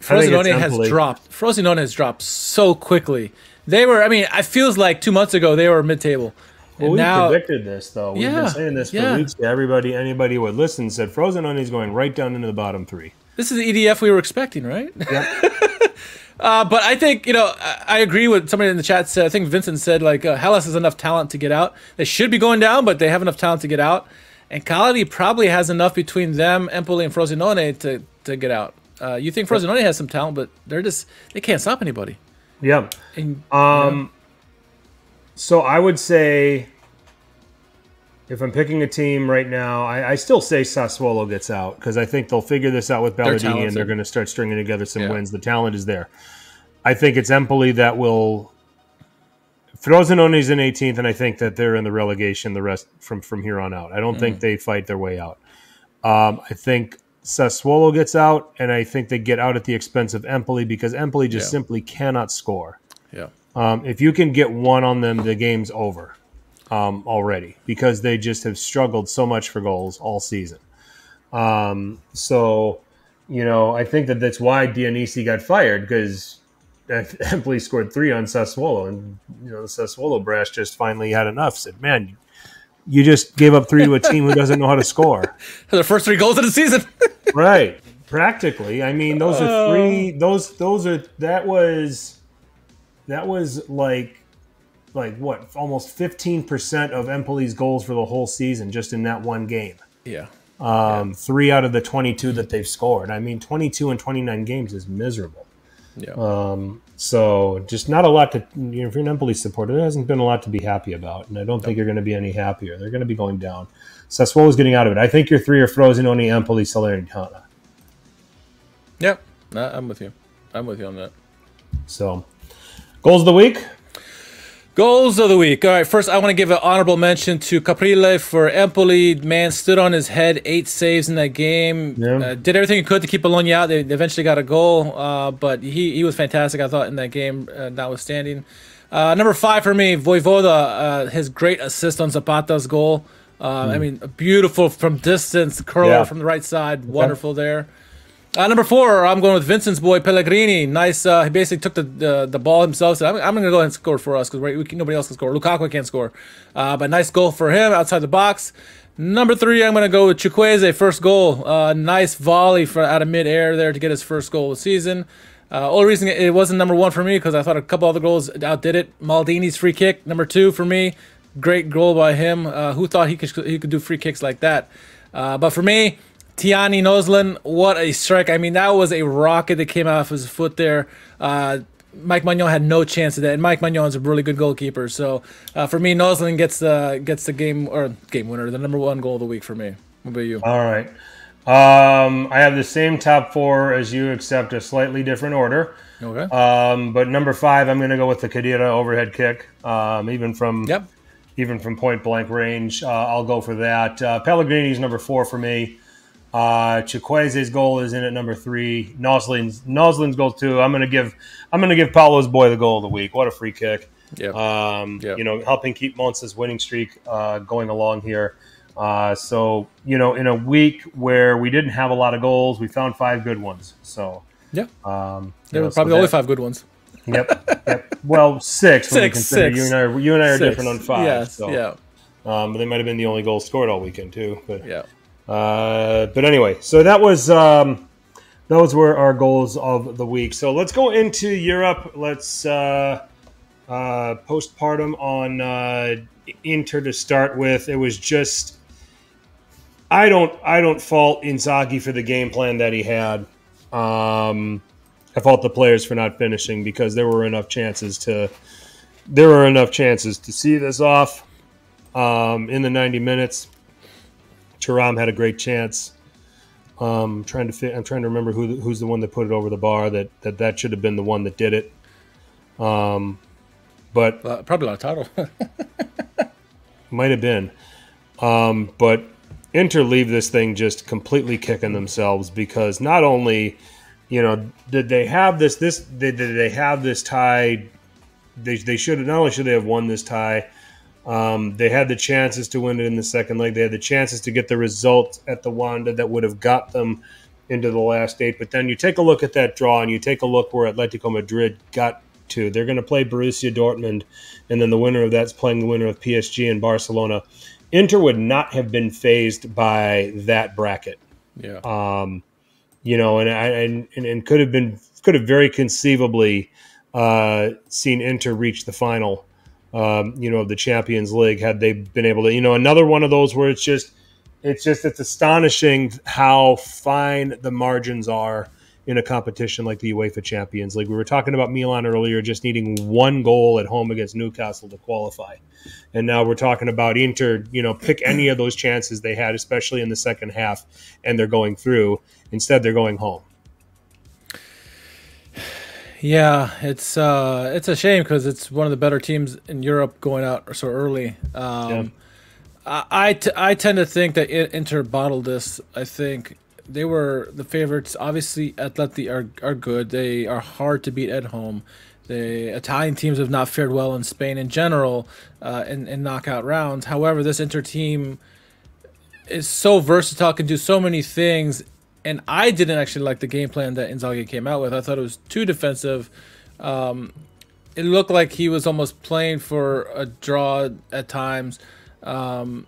Frosinone has dropped. Frosinone has dropped so quickly. They were. I mean, it feels like two months ago they were mid-table. Well, we now, predicted this though. We've yeah, been saying this for yeah. weeks. Everybody, anybody who would listen said Frosinone is going right down into the bottom three. This is the EDF we were expecting, right? [LAUGHS] Yeah. [LAUGHS] uh, but I think you know I, I, agree with somebody in the chat said. I think Vincent said like uh, Hellas has enough talent to get out. They should be going down, but they have enough talent to get out. And Cagliari probably has enough between them, Empoli, and Frosinone to to get out. Uh, you think Frosinone has some talent, but they're just they can't stop anybody. Yeah. And, um. So I would say, if I'm picking a team right now, I, I still say Sassuolo gets out because I think they'll figure this out with Ballardini and they're going to start stringing together some yeah. wins. The talent is there. I think it's Empoli that will. Frosinone is in 18th, and I think that they're in the relegation the rest from from here on out. I don't mm. think they fight their way out. Um, I think Sassuolo gets out, and I think they get out at the expense of Empoli because Empoli just yeah. simply cannot score. Yeah. Um, if you can get one on them, the game's over um, already because they just have struggled so much for goals all season. Um, so, you know, I think that that's why Dionisi got fired because [LAUGHS] Empoli scored three on Sassuolo, and you know, the Sassuolo brass just finally had enough. Said, "Man, you just gave up three to a team who doesn't know how to score. [LAUGHS] the first three goals of the season. [LAUGHS] right. Practically. I mean, those are three those those are that was that was like like what, almost 15% of Empoli's goals for the whole season just in that one game. Yeah. Um, yeah. 3 out of the 22 that they've scored. I mean, 22 and 29 games is miserable. Yeah. Um, so just not a lot to you know if you're an Empoli supporter, there hasn't been a lot to be happy about, and I don't think you're going to be any happier. They're going to be going down. Sassuolo's getting out of it. I think your three are frozen Frosinone, Empoli, Salernitana. Yep, I'm with you. I'm with you on that. So, goals of the week. Goals of the week. All right, first I want to give an honorable mention to Caprile for Empoli. Man stood on his head, eight saves in that game. Yeah. Uh, did everything he could to keep Bologna out. They eventually got a goal, uh, but he, he was fantastic, I thought, in that game, uh, notwithstanding. Uh, number five for me, Vojvoda, uh, his great assist on Zapata's goal. Mm. I mean, beautiful from distance, curler yeah. from the right side, okay. wonderful there. Uh, number four, I'm going with Vincent's boy Pellegrini. Nice. Uh, he basically took the the, ball himself. So I'm, I'm going to go ahead and score for us because nobody else can score. Lukaku can't score. Uh, but nice goal for him outside the box. Number three, I'm going to go with Chukwueze, first goal. Uh, nice volley for out of midair there to get his first goal of the season. Uh, only reason it wasn't number one for me because I thought a couple other goals outdid it. Maldini's free kick, number two for me. Great goal by him. Uh, who thought he could he could do free kicks like that? Uh, but for me, Tijjani Noslin, what a strike. I mean, that was a rocket that came off his foot there. Uh, Mike Maignan had no chance of that, and Mike Maignan is a really good goalkeeper. So uh, for me, Noslin gets the gets the game or game winner, the number one goal of the week for me. What about you? All right, um, I have the same top four as you, except a slightly different order. Okay. Um, but number five, I'm going to go with the Cheddira overhead kick. Um, even from yep. even from point blank range, uh, I'll go for that. Uh, Pellegrini's number four for me. Uh, goal is in at number three. Noslin's Noslin's goal too. I'm gonna give I'm gonna give Paulo's boy the goal of the week. What a free kick! Yeah. Um, yep. You know, helping keep Monza's winning streak uh, going along here. Uh, so you know, in a week where we didn't have a lot of goals, we found five good ones. So yeah, um, there were probably so only five good ones. Yep. yep. Well, six. six. six. You and I, are, you and I are six. different on five. Yes. So. Yeah. Um, but they might have been the only goals scored all weekend too. But yeah. Uh, but anyway, so that was um, those were our goals of the week. So let's go into Europe. Let's uh, uh, postpartum on uh, Inter to start with. It was just I don't I don't fault Inzaghi for the game plan that he had. Um, I fault the players for not finishing because there were enough chances to there were enough chances to see this off um, in the 90 minutes. Thuram had a great chance. Um, trying to fit, I'm trying to remember who who's the one that put it over the bar. That that that should have been the one that did it. Um, but probably not title. [LAUGHS] might have been. Um, but Inter leave this thing just completely kicking themselves because not only, you know, did they have this this did, did they have this tie? They they should not only should they have won this tie um, they had the chances to win it in the second leg. They had the chances to get the result at the Wanda that would have got them into the last eight. But then you take a look at that draw and you take a look where Atletico Madrid got to. They're going to play Borussia Dortmund, and then the winner of that's playing the winner of PSG and Barcelona. Inter would not have been phased by that bracket. Yeah. Um, you know, and and and could have been could have very conceivably uh, seen Inter reach the final um, you know, of the Champions League had they been able to, you know, another one of those where it's just, it's just, it's astonishing how fine the margins are in a competition like the UEFA Champions League. We were talking about Milan earlier, just needing one goal at home against Newcastle to qualify. And now we're talking about Inter, you know, pick any of those chances they had, especially in the second half, and they're going through. Instead, they're going home. Yeah, it's uh, it's a shame because it's one of the better teams in Europe going out so early. Um, yeah. I I, t- I tend to think that Inter bottled this. I think they were the favorites. Obviously, Atleti are are good. They are hard to beat at home. The Italian teams have not fared well in Spain in general uh, in, in knockout rounds. However, this Inter team is so versatile, can do so many things, and I didn't actually like the game plan that Inzaghi came out with. I thought it was too defensive. Um, it looked like he was almost playing for a draw at times. Um,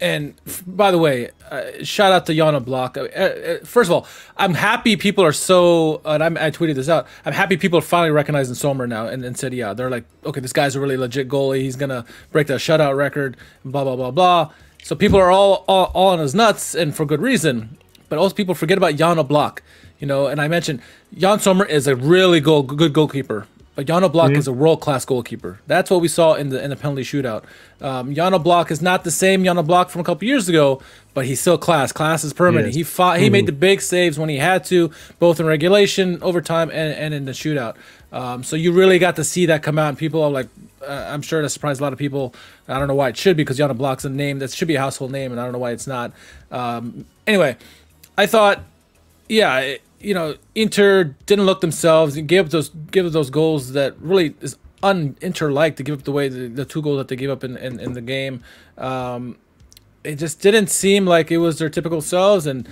and by the way, uh, shout out to Jan Oblak. Uh, uh, first of all, I'm happy people are so, and I'm, i tweeted this out. I'm happy people are finally recognizing Sommer now and, and said, yeah, they're like, okay, this guy's a really legit goalie. He's going to break the shutout record, blah, blah, blah, blah. So people are all, all, all on his nuts, and for good reason but also people forget about Jan Oblak. You know, and I mentioned Yann Sommer is a really goal, good goalkeeper. But Jan Oblak mm-hmm. is a world class goalkeeper. That's what we saw in the in the penalty shootout. Um, Jan Oblak is not the same Jan Oblak from a couple years ago, but he's still class. Class is permanent. He, he fought. Mm-hmm. He made the big saves when he had to, both in regulation, overtime, and, and in the shootout. Um, so you really got to see that come out, and people are like, uh, I'm sure that surprised a lot of people. I don't know why it should be because Jan Oblak's a name that should be a household name, and I don't know why it's not. Um, anyway, I thought, yeah. You know, Inter didn't look themselves. and gave up those give up those goals that really is un-Inter-like to give up the way the, the two goals that they gave up in, in, in the game. Um, it just didn't seem like it was their typical selves, and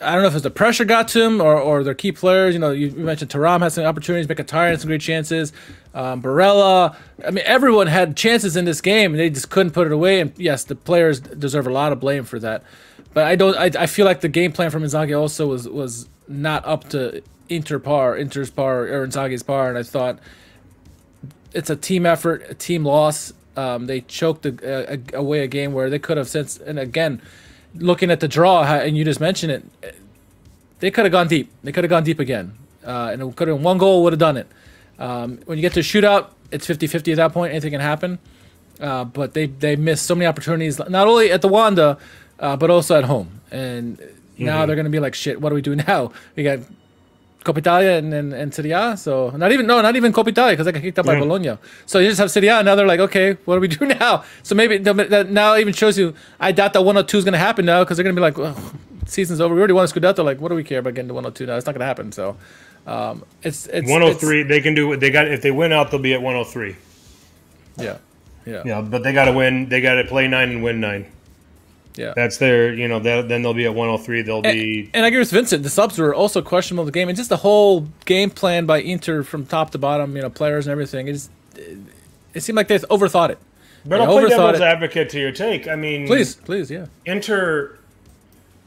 I don't know if it's the pressure got to them or, or their key players. You know, you, mentioned Thuram has some opportunities, Mkhitaryan had some great chances, um, Barella. I mean, everyone had chances in this game, and they just couldn't put it away. And yes, the players deserve a lot of blame for that. But I don't. I, I feel like the game plan from Inzaghi also was was not up to Inter par, Inter's par, or Inzaghi's par, and I thought it's a team effort, a team loss. Um, they choked a, a, away a game where they could have since, and again, looking at the draw, and you just mentioned it, they could have gone deep. They could have gone deep again, uh, and it could have one goal would have done it. Um, when you get to shootout, it's 50-50 at that point. Anything can happen. Uh, but they they missed so many opportunities, not only at the Wanda, uh, but also at home. And Mm-hmm. Now they're gonna be like, shit. What do we do [LAUGHS] now? We got Coppa Italia and, and, and Serie A. So not even no, not even Coppa Italia because I got kicked out by Bologna. So you just have Serie A. Now they're like, okay, what do we [LAUGHS] do now? So maybe that now even shows you. I doubt that 102 is gonna happen now because they're gonna be like, well, season's over. We already won a Scudetto. Like, what do we care about getting to 102 now? It's not gonna happen. So um, it's it's 103. It's, they can do. what They got if they win out, they'll be at 103. Yeah, yeah. Yeah, but they got to win. They got to play nine and win nine. Yeah, that's their. You know, then they'll be at 103. They'll and, be. And I agree with Vincent. The subs were also questionable the game, and just the whole game plan by Inter from top to bottom. You know, players and everything. It just it seemed like they overthought it. But I'll play devil's it. advocate to your take. I mean, please, please, yeah. Inter.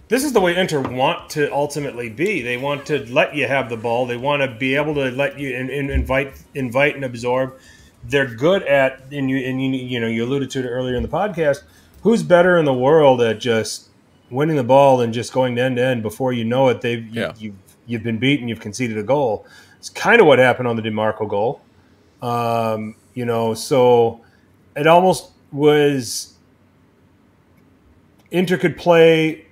This is the way Inter want to ultimately be. They want to let you have the ball. They want to be able to let you in, in, invite, invite and absorb. They're good at, and you, and you, you know, you alluded to it earlier in the podcast who's better in the world at just winning the ball and just going end to end before you know it? They've you, yeah. you've you've been beaten, you've conceded a goal. It's kind of what happened on the Dimarco goal. Um, you know, so it almost was Inter could play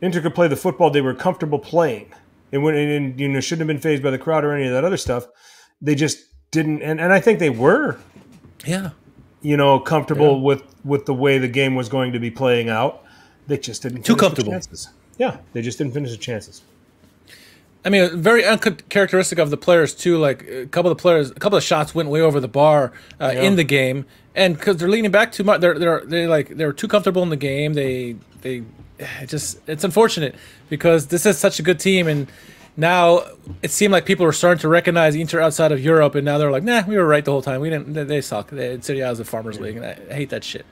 Inter could play the football they were comfortable playing. And when and, you know shouldn't have been phased by the crowd or any of that other stuff. They just didn't and, and I think they were. Yeah you know, comfortable yeah. with with the way the game was going to be playing out. They just didn't too comfortable. Yeah, they just didn't finish the chances. I mean, very uncharacteristic of the players too. Like a couple of the players, a couple of shots went way over the bar uh, yeah. in the game, and because they're leaning back too much, they're they're they like they're too comfortable in the game. They they it just it's unfortunate because this is such a good team and now it seemed like people were starting to recognize Inter outside of Europe, and now they're like, "Nah, we were right the whole time. We didn't. They, they suck. They, Serie A is a farmers league, and I, I, hate that shit."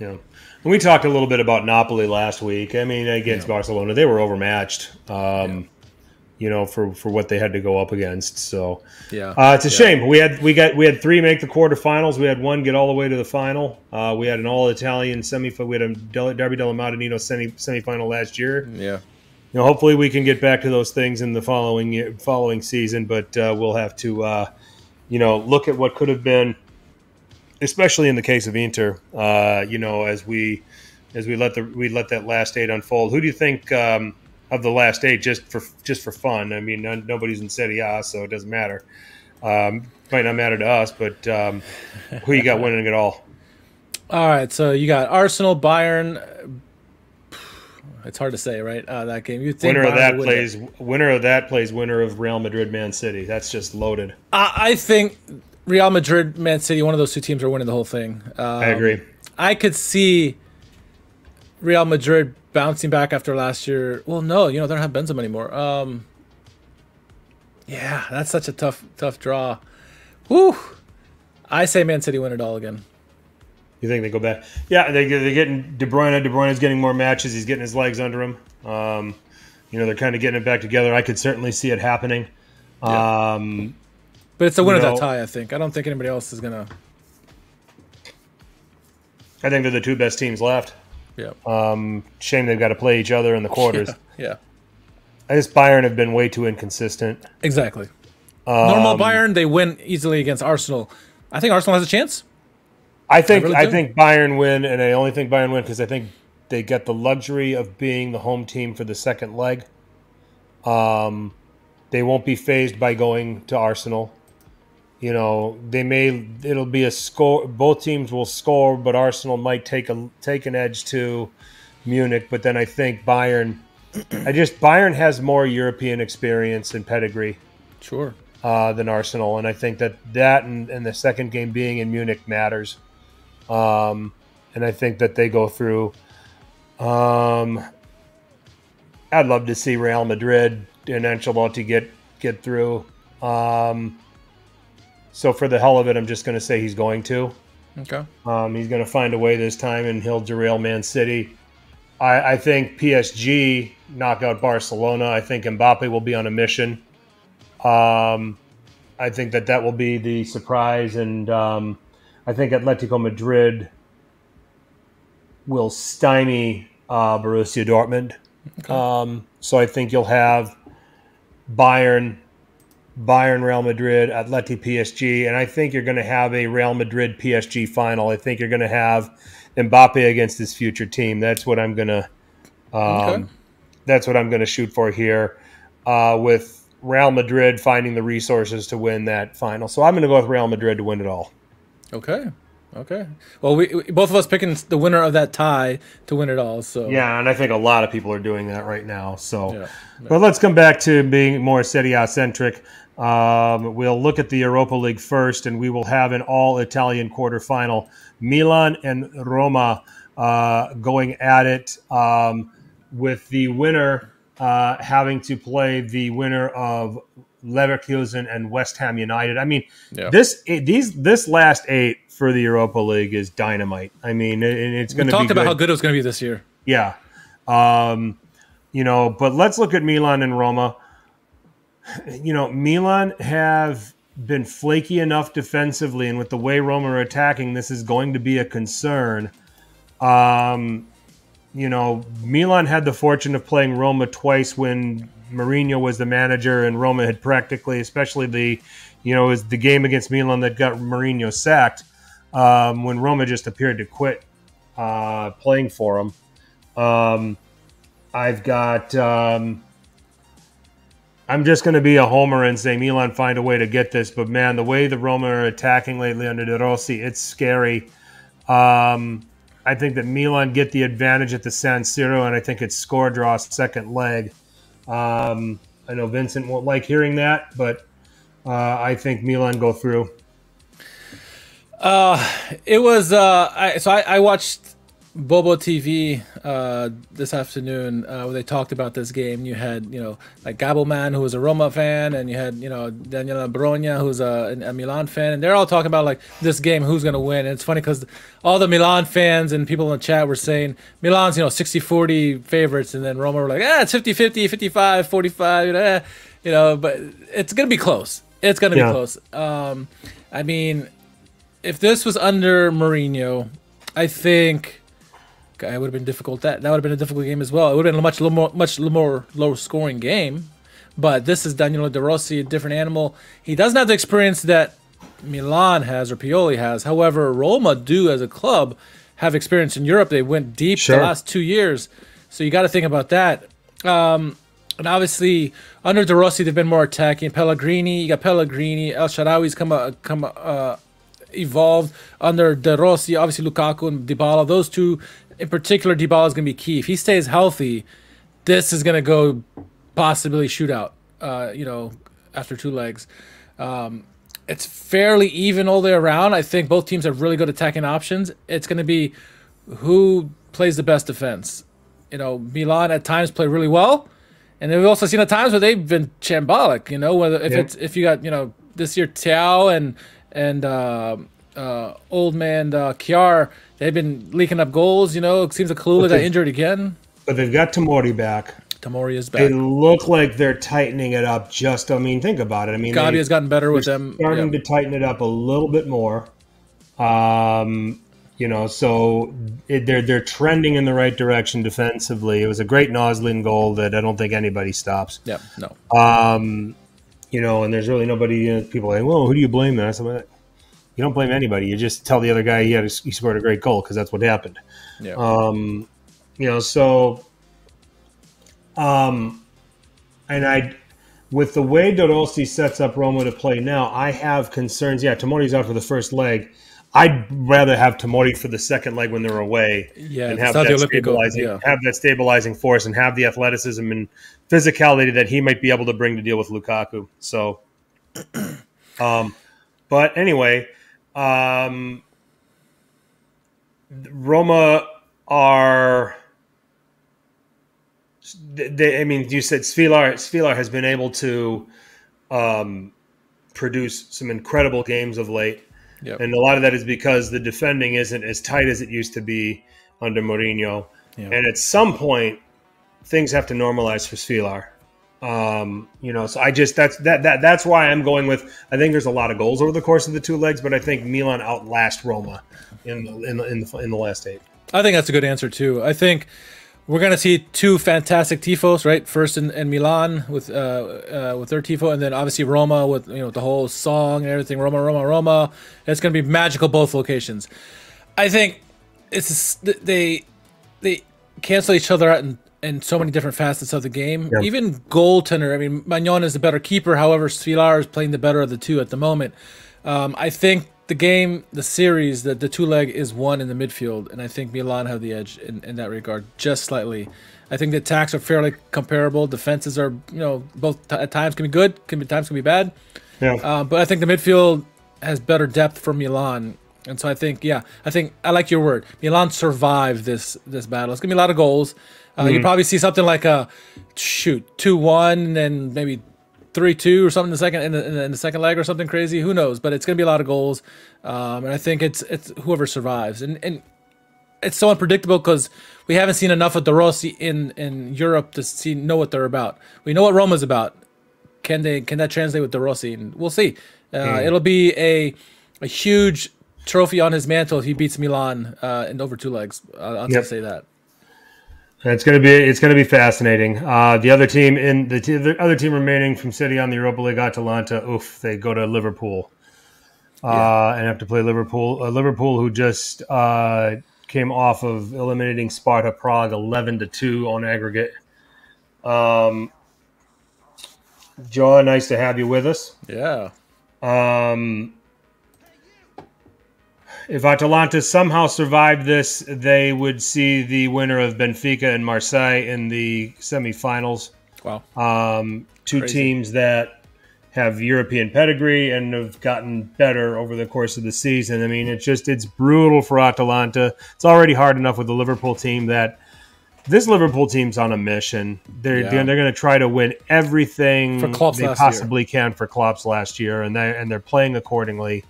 Yeah, and we talked a little bit about Napoli last week. I mean, against yeah. Barcelona, they were overmatched. Um, yeah. You know, for, for what they had to go up against. So yeah, uh, it's a yeah. shame. We had we got we had three make the quarterfinals. We had one get all the way to the final. Uh, we had an all Italian semi. We had a Derby della Madonnina semi semifinal last year. Yeah you know, hopefully we can get back to those things in the following following season. But uh, we'll have to, uh, you know, look at what could have been, especially in the case of Inter. Uh, you know, as we as we let the we let that last eight unfold. Who do you think um, of the last eight? Just for just for fun. I mean, nobody's in Serie A, so it doesn't matter. Um, might not matter to us, but um, who you got winning it all? All right, so you got Arsenal, Bayern, it's hard to say, right? Uh, that game. You think winner of that plays it. winner of that plays winner of Real Madrid, Man City. That's just loaded. I, I think Real Madrid, Man City, one of those two teams are winning the whole thing. Um, I agree. I could see Real Madrid bouncing back after last year. Well, no, you know they don't have Benzema anymore. Um, yeah, that's such a tough, tough draw. Whew. I say Man City win it all again. You think they go back? Yeah, they, they're getting De Bruyne. De Bruyne is getting more matches. He's getting his legs under him. Um, you know, they're kind of getting it back together. I could certainly see it happening. Yeah. Um, but it's a winner that tie, I think. I don't think anybody else is gonna. I think they're the two best teams left. Yeah. Um, shame they've got to play each other in the [LAUGHS] quarters. Yeah. yeah. I just Bayern have been way too inconsistent. Exactly. Um, Normal Bayern, they win easily against Arsenal. I think Arsenal has a chance. I think I, really I think Bayern win, and I only think Bayern win because I think they get the luxury of being the home team for the second leg. Um, they won't be phased by going to Arsenal. You know, they may it'll be a score. Both teams will score, but Arsenal might take a take an edge to Munich. But then I think Bayern, I just Bayern has more European experience and pedigree. Sure. Uh, than Arsenal, and I think that that and, and the second game being in Munich matters. Um, and I think that they go through. Um, I'd love to see Real Madrid and Ancelotti get get through. Um, so for the hell of it, I'm just going to say he's going to. Okay. Um, he's going to find a way this time, and he'll derail Man City. I, I, think PSG knock out Barcelona. I think Mbappe will be on a mission. Um, I think that that will be the surprise, and um, I think Atletico Madrid will stymie uh, Borussia Dortmund. Okay. Um, so I think you'll have Bayern, Bayern, Real Madrid, Atleti, PSG, and I think you're going to have a Real Madrid PSG final. I think you're going to have Mbappe against his future team. That's what I'm going to. Um, okay. That's what I'm going to shoot for here, uh, with Real Madrid finding the resources to win that final. So I'm going to go with Real Madrid to win it all. Okay. Okay. Well, we, we, both of us picking the winner of that tie to win it all. So yeah, and I think a lot of people are doing that right now. So, yeah, but let's come back to being more Serie A centric. Um, we'll look at the Europa League first, and we will have an all-Italian quarterfinal: Milan and Roma uh, going at it, um, with the winner uh, having to play the winner of Leverkusen and West Ham United. I mean, yeah. this these this last eight for the Europa League is dynamite. I mean, it, it's going to. We talked about good. how good it was going to be this year. Yeah, um, you know, but let's look at Milan and Roma. You know, Milan have been flaky enough defensively, and with the way Roma are attacking, this is going to be a concern. Um, you know, Milan had the fortune of playing Roma twice when Mourinho was the manager, and Roma had practically, especially the, you know, was the game against Milan that got Mourinho sacked um, when Roma just appeared to quit uh, playing for him. Um, I've got. Um, I'm just going to be a homer and say Milan find a way to get this, but man, the way the Roma are attacking lately under De Rossi, it's scary. Um, I think that Milan get the advantage at the San Siro, and I think it's score draw second leg. Um, I know Vincent won't like hearing that, but uh, I think Milan go through. Uh, it was uh, I, so I, I watched Bobo TV uh, this afternoon uh, where they talked about this game. You had you know like Gabelman who was a Roma fan, and you had you know Daniela Brogna who's a, a Milan fan, and they're all talking about like this game who's gonna win. And it's funny because all the Milan fans and people in the chat were saying Milan's you know 60-40 favorites, and then Roma were like ah it's 50-50, 55, 45, you know, eh, you know, but it's gonna be close. It's gonna yeah. be close. Um, I mean, if this was under Mourinho, I think it would have been difficult. That that would have been a difficult game as well. It would have been a much more much more low scoring game. But this is Daniele De Rossi, a different animal. He doesn't have the experience that Milan has or Pioli has. However, Roma do as a club have experience in Europe. They went deep sure. the last two years, so you got to think about that. Um, and obviously, under De Rossi, they've been more attacking. Pellegrini, you got Pellegrini, El Shaarawy's come uh, come uh, evolved under De Rossi. Obviously, Lukaku and Dybala, those two in particular, Dybala is going to be key. If he stays healthy, this is going to go possibly shootout. Uh, you know, after two legs, um, it's fairly even all the way around. I think both teams have really good attacking options. It's going to be who plays the best defense. You know, Milan at times play really well, and we've also seen at times where they've been shambolic. You know, whether if yeah. it's if you got you know this year Thiaw and and uh, uh, old man uh, Kjaer they've been leaking up goals. You know, it seems like Kalulu got injured again. But they've got Tomori back. Tomori is back. They look like they're tightening it up. Just, I mean, think about it. I mean, Gabbia has gotten better with them. Starting to tighten it up a little bit more. Um, you know, so it, they're they're trending in the right direction defensively. It was a great Noslin goal that I don't think anybody stops. Yeah, no. Um, you know, and there's really nobody. You know, people are like, well, who do you blame? That like, you don't blame anybody. You just tell the other guy he had a, he scored a great goal because that's what happened. Yeah. Um, you know, so um, and I with the way De Rossi sets up Roma to play now, I have concerns. Yeah, Tomori's out for the first leg. I'd rather have Tomori for the second leg when they're away, yeah, and have that stabilizing, yeah. have that stabilizing force, and have the athleticism and physicality that he might be able to bring to deal with Lukaku. So, [CLEARS THROAT] um, but anyway, um, Roma are they, I mean, you said Svilar Svilar has been able to um, produce some incredible games of late, yep. and a lot of that is because the defending isn't as tight as it used to be under Mourinho. Yep. And at some point, things have to normalize for Svilar. Um, you know, so I just that's that that that's why I'm going with. I think there's a lot of goals over the course of the two legs, but I think Milan outlast Roma in the, in in the, in the last eight. I think that's a good answer too. I think we're gonna see two fantastic tifos, right? First in, in Milan with uh, uh, with their tifo, and then obviously Roma with you know the whole song and everything. Roma, Roma, Roma. It's gonna be magical both locations. I think it's they they cancel each other out in, in so many different facets of the game. Yeah. Even goaltender. I mean, Maignan is the better keeper. However, Svilar is playing the better of the two at the moment. Um, I think the game, the series, the, the two leg is won in the midfield, and I think Milan have the edge in, in that regard, just slightly. I think the attacks are fairly comparable. Defenses are, you know, both at times can be good, can be times can be bad. Yeah. Uh, but I think the midfield has better depth for Milan, and so I think, yeah, I think I like your word. Milan survived this this battle. It's gonna be a lot of goals. Uh. You probably see something like a shoot two one, and maybe three two or something in the second in the, in the, second leg or something crazy. Who knows? But it's going to be a lot of goals, um, and I think it's it's whoever survives. And and it's so unpredictable because we haven't seen enough of De Rossi in in Europe to see know what they're about. We know what Roma's about. Can they can that translate with De Rossi? And we'll see. Uh, mm. It'll be a a huge trophy on his mantle if he beats Milan uh, in over two legs. I'll, I'll yep. say that. It's gonna be it's gonna be fascinating. Uh, the other team in the, t- the, other team remaining from City on the Europa League, Atalanta. Oof, they go to Liverpool uh, yeah. and have to play Liverpool. Uh, Liverpool, who just uh, came off of eliminating Sparta Prague eleven to two on aggregate. Um, John, nice to have you with us. Yeah. Um, if Atalanta somehow survived this, they would see the winner of Benfica and Marseille in the semifinals. Wow. Um, two Crazy. teams that have European pedigree and have gotten better over the course of the season. I mean, it's just it's brutal for Atalanta. It's already hard enough with the Liverpool team that this Liverpool team's on a mission. They're yeah. they're, they're going to try to win everything they possibly year. can for Klopp's last year, and they and they're playing accordingly.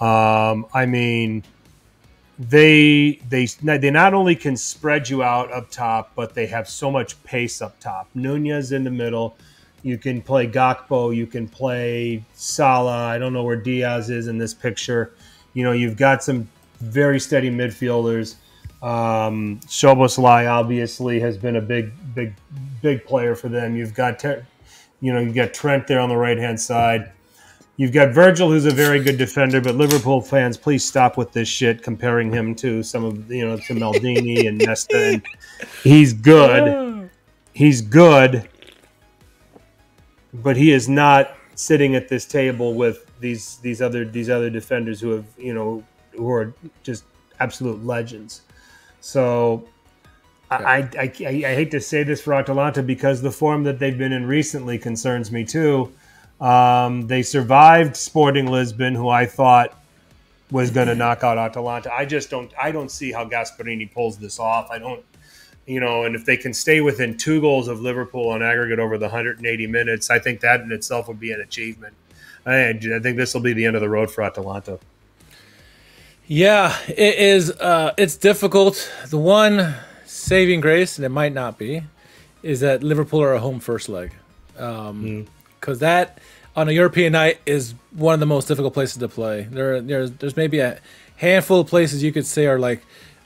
Um, I mean, they they they not only can spread you out up top, but they have so much pace up top. Nunez in the middle. You can play Gakpo. You can play Salah. I don't know where Diaz is in this picture. You know, you've got some very steady midfielders. Um, Szoboszlai obviously has been a big, big, big player for them. You've got, you know, you've got Trent there on the right hand side. You've got Virgil, who's a very good defender, but Liverpool fans, please stop with this shit, comparing him to some of you know to Maldini and Nesta. And he's good, he's good, but he is not sitting at this table with these these other these other defenders who have you know who are just absolute legends. So I, I, I, I hate to say this for Atalanta because the form that they've been in recently concerns me too. Um, they survived Sporting Lisbon, who I thought was going [LAUGHS] to knock out Atalanta. I just don't. I don't see how Gasperini pulls this off. I don't. You know, and if they can stay within two goals of Liverpool on aggregate over the 180 minutes, I think that in itself would be an achievement. I, I think this will be the end of the road for Atalanta. Yeah, it is. Uh, it's difficult. The one saving grace, and it might not be, is that Liverpool are a home first leg. Um, mm because that on a European night is one of the most difficult places to play. There, there's, there's maybe a handful of places you could say are like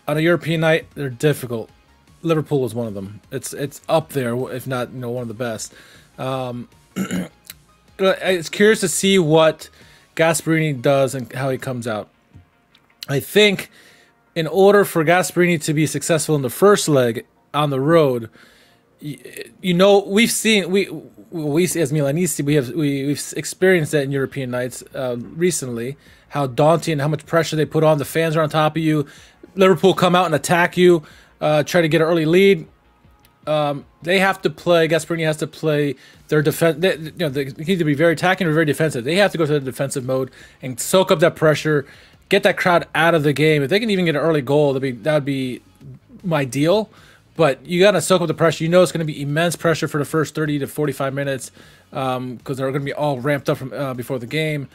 on a European night they're difficult. Liverpool is one of them. It's it's up there, if not you know one of the best. Um, [CLEARS THROAT] it's curious to see what Gasperini does and how he comes out. I think in order for Gasperini to be successful in the first leg on the road, you, you know we've seen we we as Milanisti we have we, we've experienced that in European nights uh, recently. How daunting, how much pressure they put on. The fans are on top of you. Liverpool come out and attack you, uh, try to get an early lead. Um, they have to play. Gasperini has to play their defense. They, you know, they need to be very attacking or very defensive. They have to go to the defensive mode and soak up that pressure, get that crowd out of the game. If they can even get an early goal, that'd be that would be my deal. But you got to soak up the pressure. You know it's going to be immense pressure for the first 30 to 45 minutes because um, they're going to be all ramped up from uh, before the game.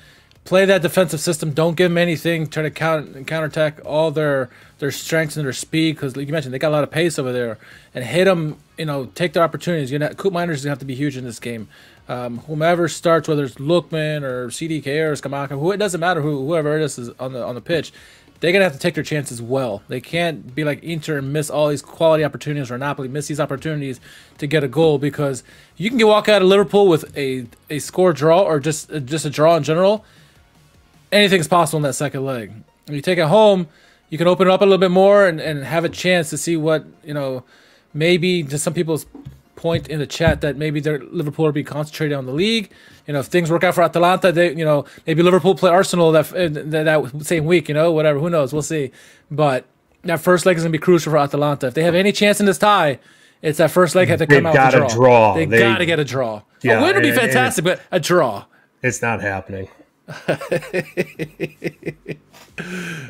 Play that defensive system. Don't give them anything. Try to counter counterattack all their their strengths and their speed because, like you mentioned, they got a lot of pace over there. And hit them. You know, take their opportunities. You know, Koopmeiners is going to have to be huge in this game. Um, whomever starts, whether it's Lookman or CDK or Scamacca, who it doesn't matter who whoever it is is on the on the pitch they're gonna have to take their chances well. They can't be like Inter and miss all these quality opportunities, or Napoli miss these opportunities to get a goal because you can walk out of Liverpool with a, a score draw or just uh, just a draw in general. Anything's possible in that second leg. When you take it home, you can open it up a little bit more and, and have a chance to see what you know. Maybe to some people's point in the chat that maybe Liverpool will be concentrated on the league. You know, if things work out for Atalanta, they you know maybe Liverpool play Arsenal that that, that same week. You know, whatever. Who knows? We'll see. But that first leg is gonna be crucial for Atalanta. If they have any chance in this tie, it's that first leg had to come They've out with a draw. draw. They, They- got to get a draw. Yeah, a win would be fantastic, but a draw. It's not happening. [LAUGHS]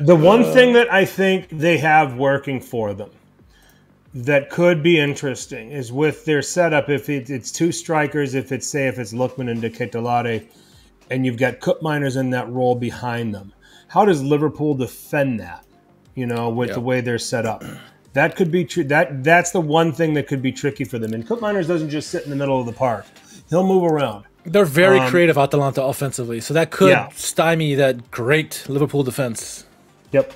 the one thing that I think they have working for them that could be interesting is with their setup. If it, it's two strikers, if it's say if it's Lookman and De Ketelaere, and you've got Koopmeiners in that role behind them, how does Liverpool defend that? You know, with Yeah. the way they're set up. That could be true. That that's the one thing that could be tricky for them. And Koopmeiners doesn't just sit in the middle of the park; he'll move around. They're very Um, creative, Atalanta, offensively, so that could Yeah. stymie that great Liverpool defense. Yep.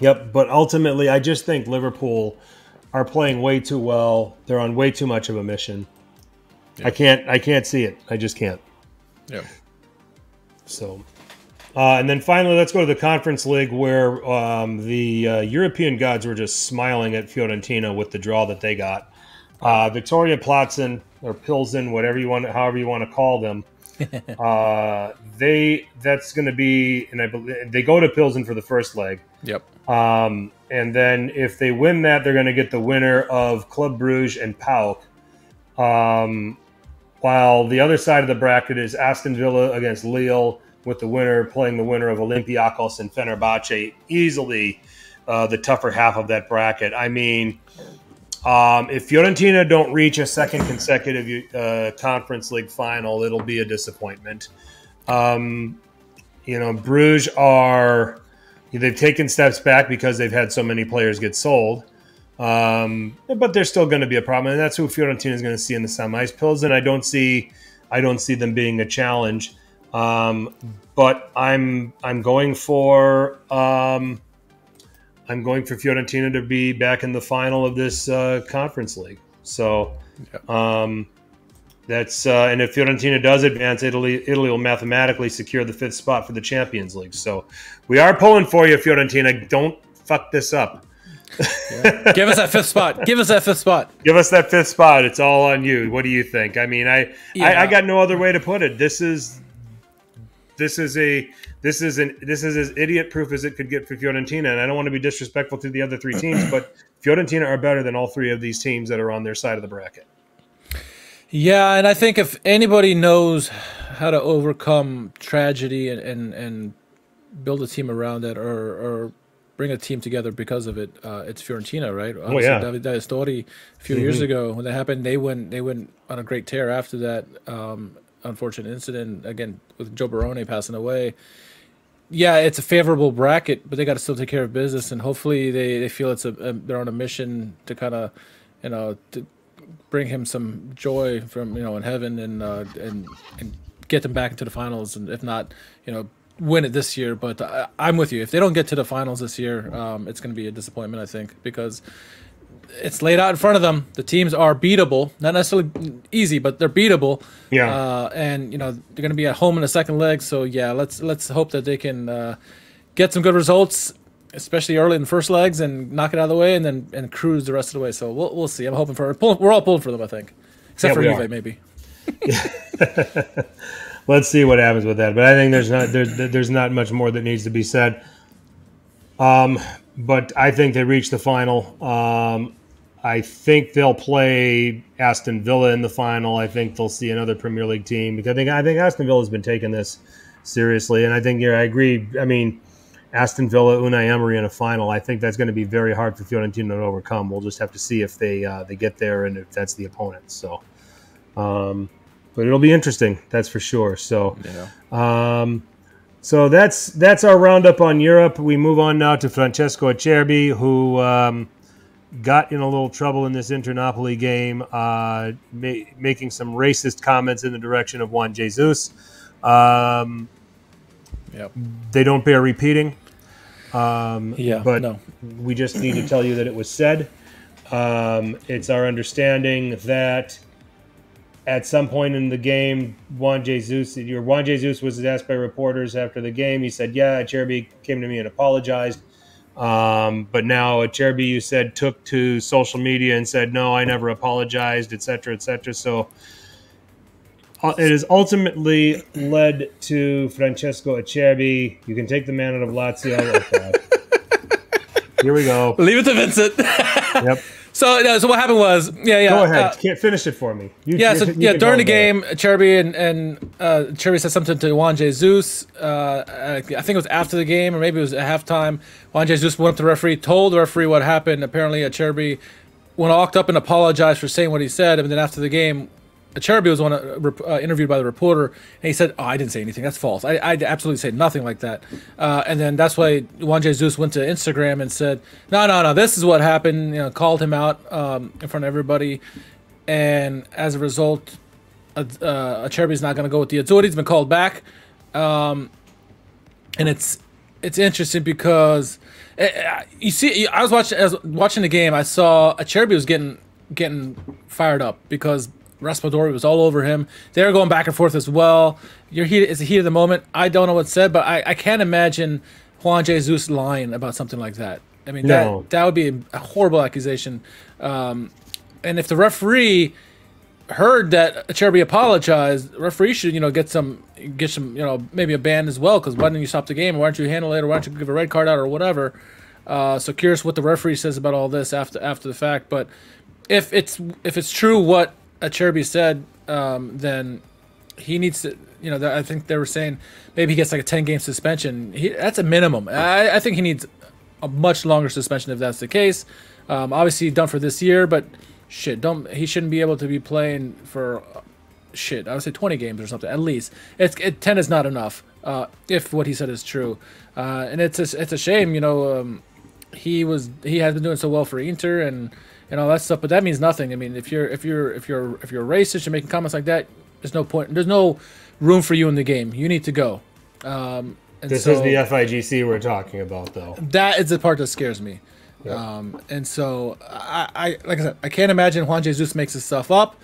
Yep. But ultimately, I just think Liverpool are playing way too well. They're on way too much of a mission. I can't. I can't see it. I just can't. Yeah. So, uh, and then finally, let's go to the Conference League, where um, the uh, European gods were just smiling at Fiorentina with the draw that they got. Uh, Victoria Platzen or Pilsen, whatever you want, however you want to call them. [LAUGHS] uh, they that's going to be, and I believe they go to Pilsen for the first leg. Yep. Um, and then if they win that, they're going to get the winner of Club Bruges and PAOK. Um, while the other side of the bracket is Aston Villa against Lille, with the winner playing the winner of Olympiacos and Fenerbahce, easily uh, the tougher half of that bracket. I mean, um, if Fiorentina don't reach a second consecutive uh, Conference League final, it'll be a disappointment. Um, you know, Bruges are they've taken steps back because they've had so many players get sold. Um, but they're still going to be a problem, and that's who Fiorentina is going to see in the semis. Pilsen, I don't see, I don't see them being a challenge. Um, but I'm I'm going for um, I'm going for Fiorentina to be back in the final of this uh, conference league. So um, that's uh, and if Fiorentina does advance, Italy Italy will mathematically secure the fifth spot for the Champions League. So we are pulling for you, Fiorentina. Don't fuck this up. Give us that fifth spot. Give us that fifth spot. Give us that fifth spot. It's all on you. What do you think? I mean, I I, I got no other way to put it. This is this is a this is an this is as idiot proof as it could get for Fiorentina. And I don't want to be disrespectful to the other three teams, but Fiorentina are better than all three of these teams that are on their side of the bracket. Yeah, and I think if anybody knows how to overcome tragedy and and, and build a team around it, or or bring a team together because of it, uh, it's Fiorentina, right? Obviously, yeah. Davide Astori a few years ago when that happened, they went they went on a great tear after that um, unfortunate incident again with Joe Barone passing away. Yeah, it's a favorable bracket, but they got to still take care of business, and hopefully they, they feel it's a, a they're on a mission to kind of, you know, to bring him some joy from you know in heaven and uh, and and get them back into the finals, and if not, you know, win it this year. But I, I'm with you. If they don't get to the finals this year, um, it's going to be a disappointment, I think, because it's laid out in front of them. The teams are beatable, not necessarily easy, but they're beatable. Yeah. Uh, and you know they're going to be at home in the second leg, so yeah, let's let's hope that they can uh, get some good results, especially early in the first legs, and knock it out of the way, and then and cruise the rest of the way. So we'll we'll see. I'm hoping for we're all pulling for them, I think, except Yeah, for Juve maybe. [LAUGHS] Let's see what happens with that. But I think there's not there's there's not much more that needs to be said. Um, but I think they reached the final. Um, I think they'll play Aston Villa in the final. I think they'll see another Premier League team because I think I think Aston Villa has been taking this seriously, and I think yeah, I agree. I mean, Aston Villa, Unai Emery in a final. I think that's going to be very hard for Fiorentina to overcome. We'll just have to see if they uh, they get there and if that's the opponent. So, um, but it'll be interesting, that's for sure. So, um, so that's that's our roundup on Europe. We move on now to Francesco Acerbi, who um, got in a little trouble in this Inter Napoli game, uh, ma- making some racist comments in the direction of Juan Jesus. Um, Yep. they don't bear repeating. Um, Yeah. but no. we just need to tell you that it was said. Um, it's our understanding that at some point in the game, Juan Jesus, your Juan Jesus was asked by reporters after the game. He said, "Yeah, Cherby came to me and apologized." Um, but now Acerbi, you said, took to social media and said, "No, I never apologized," etc., etc. So it has ultimately led to Francesco Acerbi. You can take the man out of Lazio. [LAUGHS] Here we go. Leave it to Vincent. [LAUGHS] Yep. so no, so what happened was yeah yeah. Go ahead. uh, Can't finish it for me. You, Yeah, so you yeah, during the game, Cherby and and uh, Cherby said something to Juan Jesus. Uh, I I think it was after the game, or maybe it was at halftime. Juan Jesus went up to the referee, told the referee what happened. Apparently, Cherby went walked up and apologized for saying what he said. And then after the game, Cherby was one uh, uh, interviewed by the reporter, and he said, "Oh, I didn't say anything. That's false. I, I absolutely said nothing like that." Uh, and then that's why Juan Jesus went to Instagram and said, "No, no, no. This is what happened." You know, called him out um, in front of everybody, and as a result, uh, uh, Acerbi's not going to go with the Azzurri. He's been called back, um, and it's it's interesting because uh, uh, you see, I was watching I was watching the game. I saw Acerbi was getting getting fired up because Raspadori was all over him. They were going back and forth as well. You're heat it's the heat of the moment. I don't know what's said, but I, I can't imagine Juan Jesus lying about something like that. I mean, No. that that would be a horrible accusation. Um, and if the referee heard that Cherby apologized, referee should you know get some get some you know maybe a ban as well because why didn't you stop the game? Why don't you handle it? Or why don't you give a red card out or whatever? Uh, so curious what the referee says about all this after after the fact. But if it's if it's true what Cherby said, um, then he needs to. You know, I think they were saying maybe he gets like a ten game suspension. He, that's a minimum. I, I think he needs a much longer suspension if that's the case. Um, obviously done for this year, but shit, don't he shouldn't be able to be playing for uh, shit. I would say twenty games or something at least. It's it, ten is not enough uh, if what he said is true, uh, and it's a, it's a shame. You know, um, he was he has been doing so well for Inter and and all that stuff, but that means nothing. I mean, if you're if you're if you're if you're racist, you're making comments like that. There's no point. There's no room for you in the game. You need to go. Um, and This so- is the FIGC we're talking about, though. that is the part that scares me. Um, and so I, I, like I said, I can't imagine Juan Jesus makes this stuff up,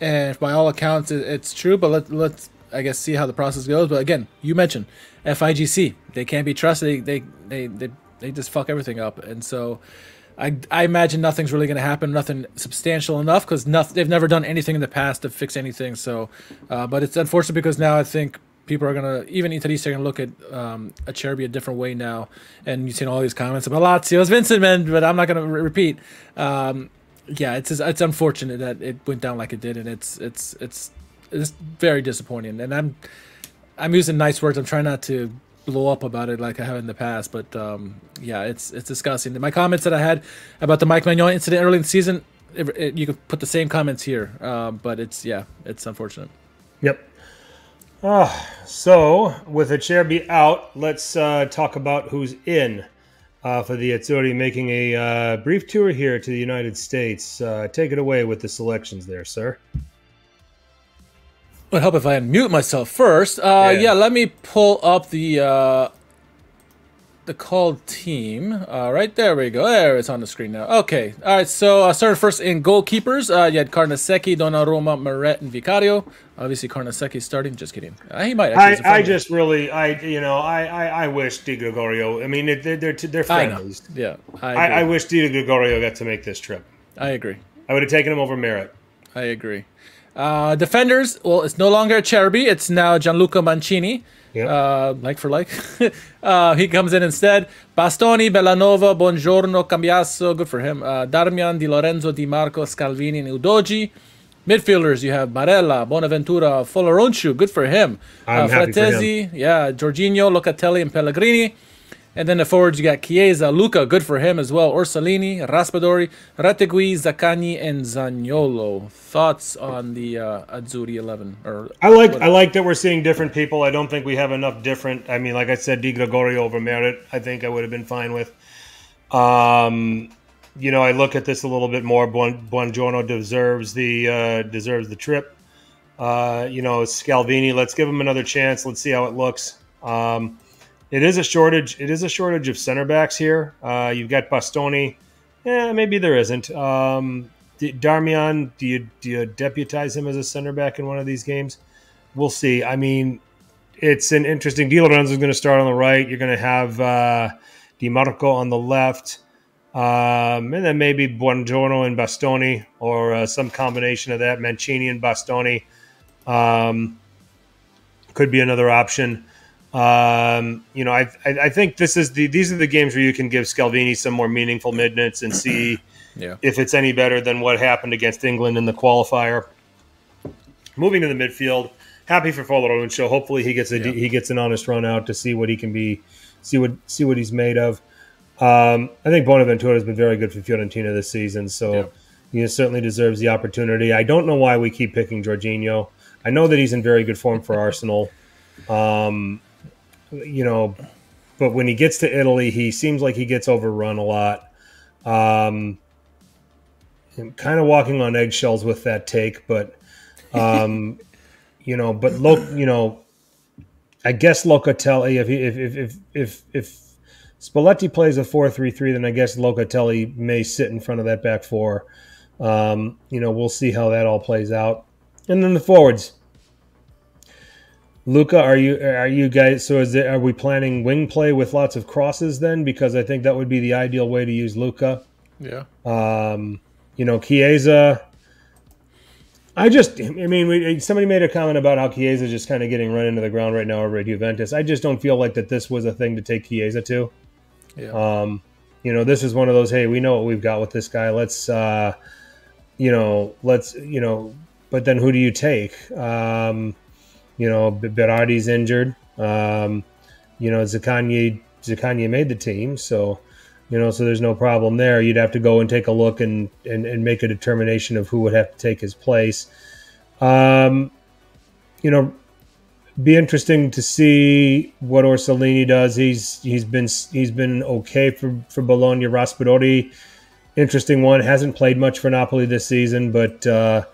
and by all accounts, it, it's true. But let, let's, I guess, see how the process goes. But again, you mentioned FIGC; they can't be trusted. They, they, they, they, they just fuck everything up. And so, I, I imagine nothing's really going to happen, nothing substantial enough, because they've never done anything in the past to fix anything. So, uh, but it's unfortunate because now I think people are gonna even Interista are gonna look at um, Acerbi a different way now, and you've seen all these comments about Lazio's Vincent, man, but I'm not gonna re- repeat. Um, yeah, it's it's unfortunate that it went down like it did, and it's it's it's it's very disappointing. And I'm I'm using nice words. I'm trying not to blow up about it like I have in the past, but um, yeah, it's it's disgusting. My comments that I had about the Mike Maignan incident early in the season, it, it, you could put the same comments here, um, but it's yeah, it's unfortunate. Yep. Ah, so with Acerbi out, let's uh, talk about who's in uh, for the Azzurri, making a uh, brief tour here to the United States. Uh, take it away with the selections there, sir. Would help if I unmute myself first. Uh, Yeah. yeah. let me pull up the uh, the called team. Uh, right there we go. There it's on the screen now. Okay. All right. So uh, started first in goalkeepers. Uh, you had Carnesecchi, Donnarumma, Meret, and Vicario. Obviously, Carnesecchi starting. Just kidding. Uh, he might. I, I just really, I you know, I I, I wish Di Gregorio. I mean, they're they're, they're friendlies. Yeah. I, I, I wish Di Gregorio got to make this trip. I agree. I would have taken him over Meret. I agree. Uh, defenders, well, it's no longer Cherby. It's now Gianluca Mancini. Yep. Uh, like for like. [LAUGHS] uh, he comes in instead. Bastoni, Bellanova, Buongiorno, Cambiaso, good for him. Uh, Darmian, Di Lorenzo, Dimarco, Scalvini, and Udogie. Midfielders, you have Barella, Bonaventura, Folorunsho, good for him. I'm uh, happy for Frattesi, yeah, Jorginho, Locatelli, and Pellegrini. And then the forwards, you got Chiesa, Lucca, good for him as well. Orsolini, Raspadori, Retegui, Zaccagni, and Zaniolo. Thoughts on the uh, Azzurri 11? Or I like I like that we're seeing different people. I don't think we have enough different. I mean, like I said, Di Gregorio over Meret, I think I would have been fine with. Um, you know, I look at this a little bit more. Buon, Buongiorno deserves the uh, deserves the trip. Uh, you know, Scalvini, let's give him another chance. Let's see how it looks. Um, it is a shortage. It is a shortage of center backs here. Uh, you've got Bastoni. Yeah, maybe there isn't. Um, Darmian, do you do you deputize him as a center back in one of these games? We'll see. I mean, it's an interesting. Di Lorenzo is going to start on the right. You're going to have uh, Dimarco on the left, um, and then maybe Buongiorno and Bastoni, or uh, some combination of that. Mancini and Bastoni um, could be another option. Um, you know, I, I, I think this is the these are the games where you can give Scalvini some more meaningful minutes and see [CLEARS THROAT] yeah. if it's any better than what happened against England in the qualifier. Moving to the midfield, happy for Folorunsho. Hopefully, he gets a Yeah. he gets an honest run out to see what he can be, see what see what he's made of. Um, I think Bonaventura has been very good for Fiorentina this season, so Yeah. he certainly deserves the opportunity. I don't know why we keep picking Jorginho. I know that he's in very good form for Arsenal. Um, you know, but when he gets to Italy, he seems like he gets overrun a lot. Um, kind of walking on eggshells with that take, but um, [LAUGHS] you know, but look, you know, I guess Locatelli. If he, if if if if, if Spalletti plays a four-three-three, then I guess Locatelli may sit in front of that back four. Um, you know, we'll see how that all plays out. And then the forwards. Lucca, are you are you guys? So is it, are we planning wing play with lots of crosses then? Because I think that would be the ideal way to use Lucca. Yeah. Um, you know, Chiesa. I just, I mean, we, somebody made a comment about how Chiesa is just kind of getting run into the ground right now over at Juventus. I just don't feel like that this was a thing to take Chiesa to. Yeah. Um, you know, this is one of those. Hey, we know what we've got with this guy. Let's, uh, you know, let's, you know, but then who do you take? Um, you know, Berardi's injured. Um, you know, Zaccagni, Zaccagni made the team, so you know, so there's no problem there. You'd have to go and take a look and and, and make a determination of who would have to take his place. Um, you know, be interesting to see what Orsolini does. He's he's been he's been okay for for Bologna. Raspadori, interesting one. Hasn't played much for Napoli this season, but uh,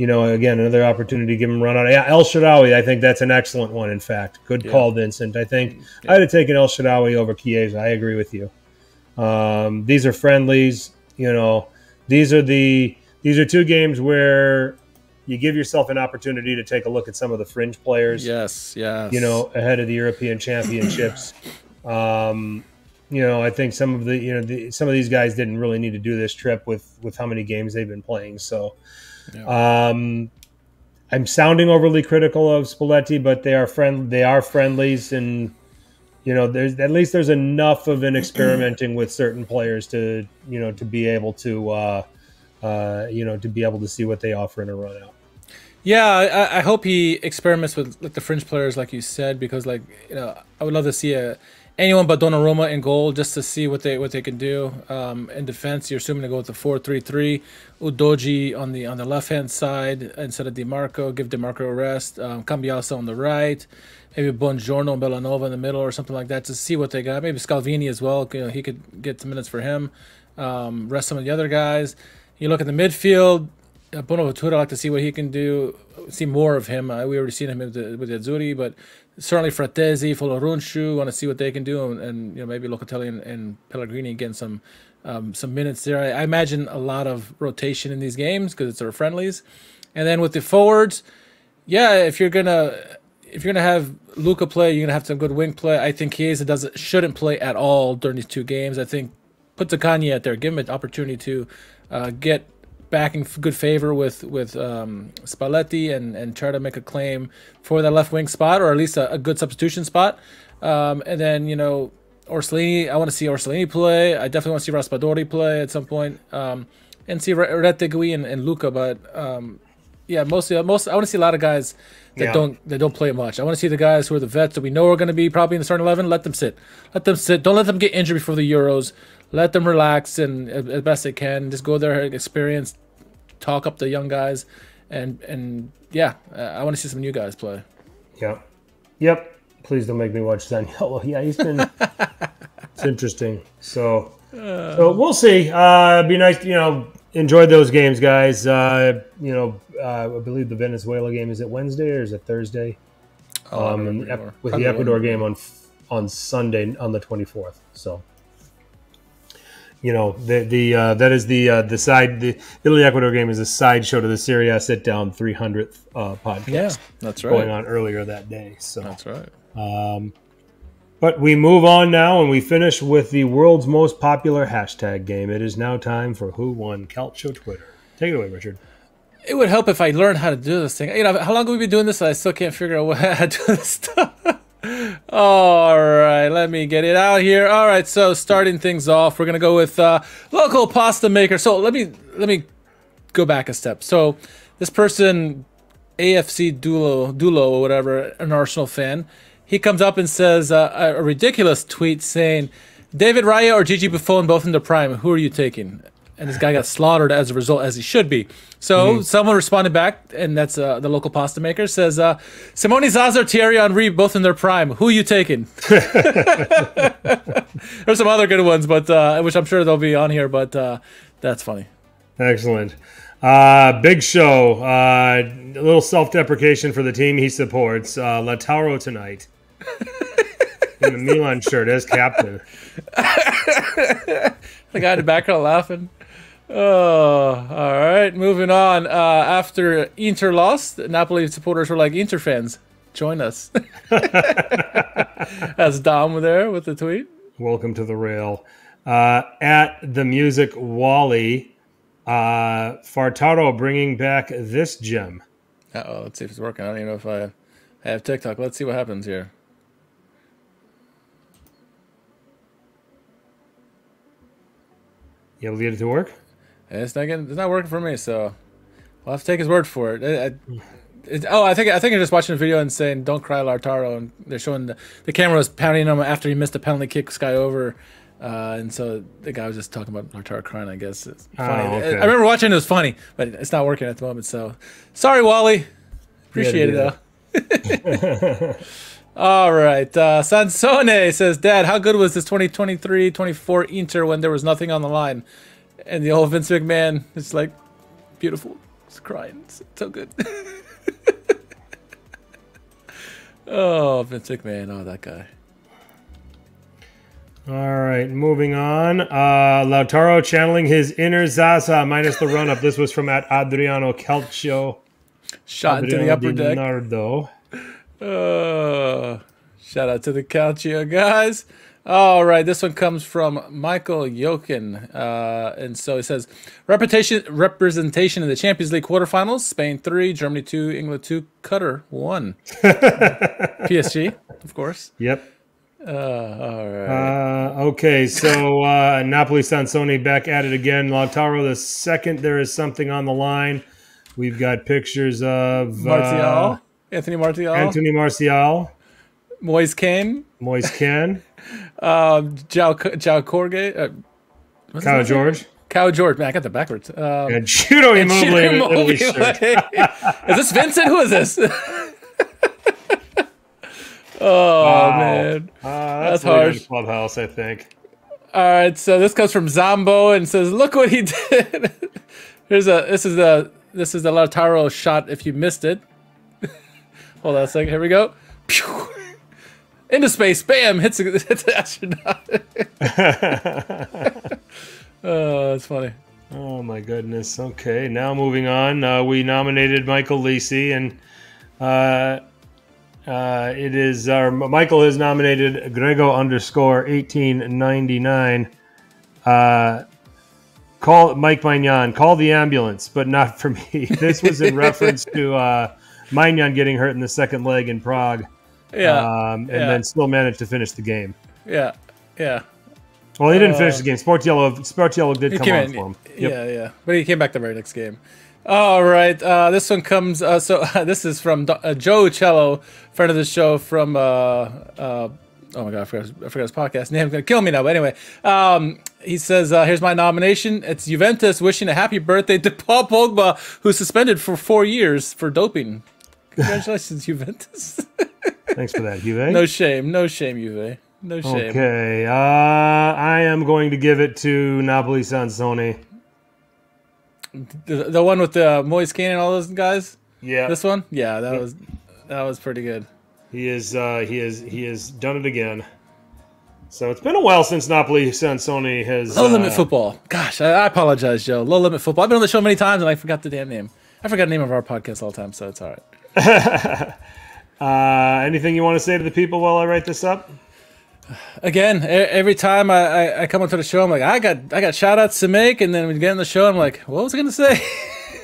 you know, again, another opportunity to give him a run out. Yeah, El Shaarawy, I think that's an excellent one. In fact, good Yeah. call, Vincent. I think I'd have taken El Shaarawy over Chiesa. I agree with you. Um, these are friendlies. You know, these are the these are two games where you give yourself an opportunity to take a look at some of the fringe players Yes. Yes. you know, ahead of the European Championships. um, you know, I think some of the you know the, some of these guys didn't really need to do this trip with with how many games they've been playing. So, um, I'm sounding overly critical of Spalletti, but they are friend they are friendlies, and you know, there's at least there's enough of an experimenting with certain players to you know to be able to uh, uh, you know to be able to see what they offer in a run out. Yeah, I, I hope he experiments with like the fringe players, like you said, because like you know, I would love to see a anyone but Donnarumma in goal just to see what they what they can do. Um, in defense, you're assuming to go with the four three three. Udogie on the on the left hand side instead of Dimarco. Give Dimarco a rest. Um, Cambiaso on the right. Maybe Buongiorno and Bellanova in the middle or something like that to see what they got. Maybe Scalvini as well. You know, he could get some minutes for him. Um, rest some of the other guys. You look at the midfield. uh, Bonaventura, I'd like to see what he can do, see more of him. Uh, we already seen him with the, with the Azzurri, but certainly Frattesi, Folorunsho, want to see what they can do, and, and you know maybe Locatelli and, and Pellegrini getting some um, some minutes there. I, I, imagine a lot of rotation in these games because it's our friendlies, and then with the forwards, yeah, if you're gonna if you're gonna have Lucca play, you're gonna have some good wing play. I think Chiesa doesn't shouldn't play at all during these two games. I think put Zaccagni out there, give him an opportunity to uh, get back in good favor with with um, Spalletti and and try to make a claim for that left wing spot or at least a, a good substitution spot. Um, and then you know Orsolini, I want to see Orsolini play. I definitely want to see Raspadori play at some point, um, and see Retegui and, and Lucca. But um, yeah, mostly most I want to see a lot of guys that yeah. don't that don't play much. I want to see the guys who are the vets that we know are going to be probably in the starting eleven. Let them sit. Let them sit. Don't let them get injured before the Euros let them relax and as best they can. Just go there, experience, talk up the young guys, and and yeah, I want to see some new guys play. Yep, yep. Please don't make me watch Zaniolo. [LAUGHS] Yeah, he's been. [LAUGHS] it's interesting. So, uh, so we'll see. Uh, be nice, you know. Enjoy those games, guys. Uh, you know, uh, I believe the Venezuela game is it Wednesday or is it Thursday? Oh, um, with the Ecuador game on on Sunday on the twenty fourth. So you know the the uh, that is the uh, the side the Italy Ecuador game is a sideshow to the Serie A Sit Down 300th uh, podcast. Yeah, that's right. Going on earlier that day. So that's right. Um, but we move on now and we finish with the world's most popular hashtag game. It is now time for Who Won Calcio Twitter. Take it away, Richard. It would help if I learned how to do this thing. You know, how long have we been doing this? I still can't figure out [LAUGHS] how to do this stuff. All right, let me get it out here. All right, so starting things off, we're gonna go with uh, local pasta maker. So let me let me go back a step. So this person, AFC Dulo Dulo or whatever, an Arsenal fan, he comes up and says uh, a ridiculous tweet saying, "David Raya or Gigi Buffon both in the prime. Who are you taking?" and this guy got [LAUGHS] slaughtered as a result, as he should be. So mm-hmm. someone responded back, and that's uh, the local pasta maker says, uh, "Simone Zaza, Thierry Henry, both in their prime. Who are you taking?" [LAUGHS] There's some other good ones, but uh, which I'm sure they'll be on here. But uh, that's funny. Excellent. Uh, big show. Uh, a little self-deprecation for the team he supports. Uh, Lautaro tonight [LAUGHS] in the Milan shirt as captain. [LAUGHS] the guy in the background laughing. Oh, all right. Moving on. Uh, after Inter lost, Napoli supporters were like, Inter fans, join us. [LAUGHS] That's Dom there with the tweet. Welcome to the rail. Uh, at the music Wally, uh, Fartaro bringing back this gem. oh, let's see if it's working. I don't even know if I have TikTok. Let's see what happens here. You able to get it to work? it's not getting, it's not working for me. So I'll have to take his word for it. it, it oh, I think I think I'm just watching a video and saying "Don't cry, Lautaro," and they're showing the, the camera was pounding him after he missed a penalty kick Sky over, uh, and so the guy was just talking about Lautaro crying. I guess it's funny. Oh, okay. I remember watching it was funny, but it's not working at the moment. So sorry, Wally. Appreciate it though. [LAUGHS] All right. Uh, Sansone says, Dad, how good was this 2023 24 Inter when there was nothing on the line? And the old Vince McMahon is like, beautiful. It's crying. It's so good. [LAUGHS] oh, Vince McMahon. Oh, that guy. All right, moving on. Uh, Lautaro channeling his inner Zaza minus the run up. This was from at Adriano Calcio. Shot Adriano into the upper deck. Nardo. Uh, shout out to the Calcio guys. All right, this one comes from Michael Jokin. Uh, and so he says, reputation, representation in the Champions League quarterfinals, Spain 3, Germany 2, England 2, Qatar 1. [LAUGHS] PSG, of course. Yep. Uh, all right. Uh, okay, so uh, Napoli Sansoni back at it again. Lautaro the second. There is something on the line. We've got pictures of Martial, uh, Anthony Martial, Anthony Martial, Moise Kean, Moise Kean, [LAUGHS] um, João Jorge, uh, Cow George. Cow George, man, I got the backwards. Um, and Judo Immobile. Immobile. [LAUGHS] is this Vincent? Who is this? [LAUGHS] oh wow. man, uh, that's, that's harsh. Clubhouse, I think. All right, so this comes from Zombo and says, "Look what he did." Here's a. This is a this is the Lautaro shot. If you missed it, hold on a second. Here we go. Into space, bam! Hits a, [LAUGHS] hits an astronaut. [LAUGHS] oh, that's funny. Oh my goodness. Okay, now moving on. Uh, we nominated Michael Lisi, and uh, uh, it is our Michael has nominated Grego underscore eighteen ninety nine. Uh, call Mike Maignan. Call the ambulance, but not for me. [LAUGHS] This was in reference to uh, Maignan getting hurt in the second leg in Prague. Yeah, um, and yeah. then still managed to finish the game. Yeah, yeah. Well, he didn't uh, finish the game. Sportiello, Sportiello did come on in, for him. Yep. Yeah, yeah. But he came back the very next game. All right. Uh, this one comes. Uh, so [LAUGHS] this is from uh, Joe Cello, friend of the show from. Uh, uh, oh my god, I forgot, I forgot his podcast name. Gonna kill me now. But anyway, um, he says, "Here's my nomination. It's Juventus wishing a happy birthday to Paul Pogba, who's suspended for four years for doping. Congratulations, [LAUGHS] Juventus." [LAUGHS] Thanks for that, Juve. No shame. No shame, Juve. No shame. Okay, uh, I am going to give it to Napoli Sansoni. The, the one with the uh, Moise Kean and all those guys. Yeah. This one. Yeah, that was that was pretty good. He is. Uh, he is. He has done it again. So it's been a while since Napoli Sansoni has. Low limit uh, football. Gosh, I, I, apologize, Joe. Low limit football. I've been on the show many times and I forgot the damn name. I forgot the name of our podcast all the time, so it's all right. [LAUGHS] uh, anything you want to say to the people while I write this up? again, every time I, I, I, come onto the show, I'm like, I got I got shout outs to make, and then we get in the show, I'm like, what was I gonna say?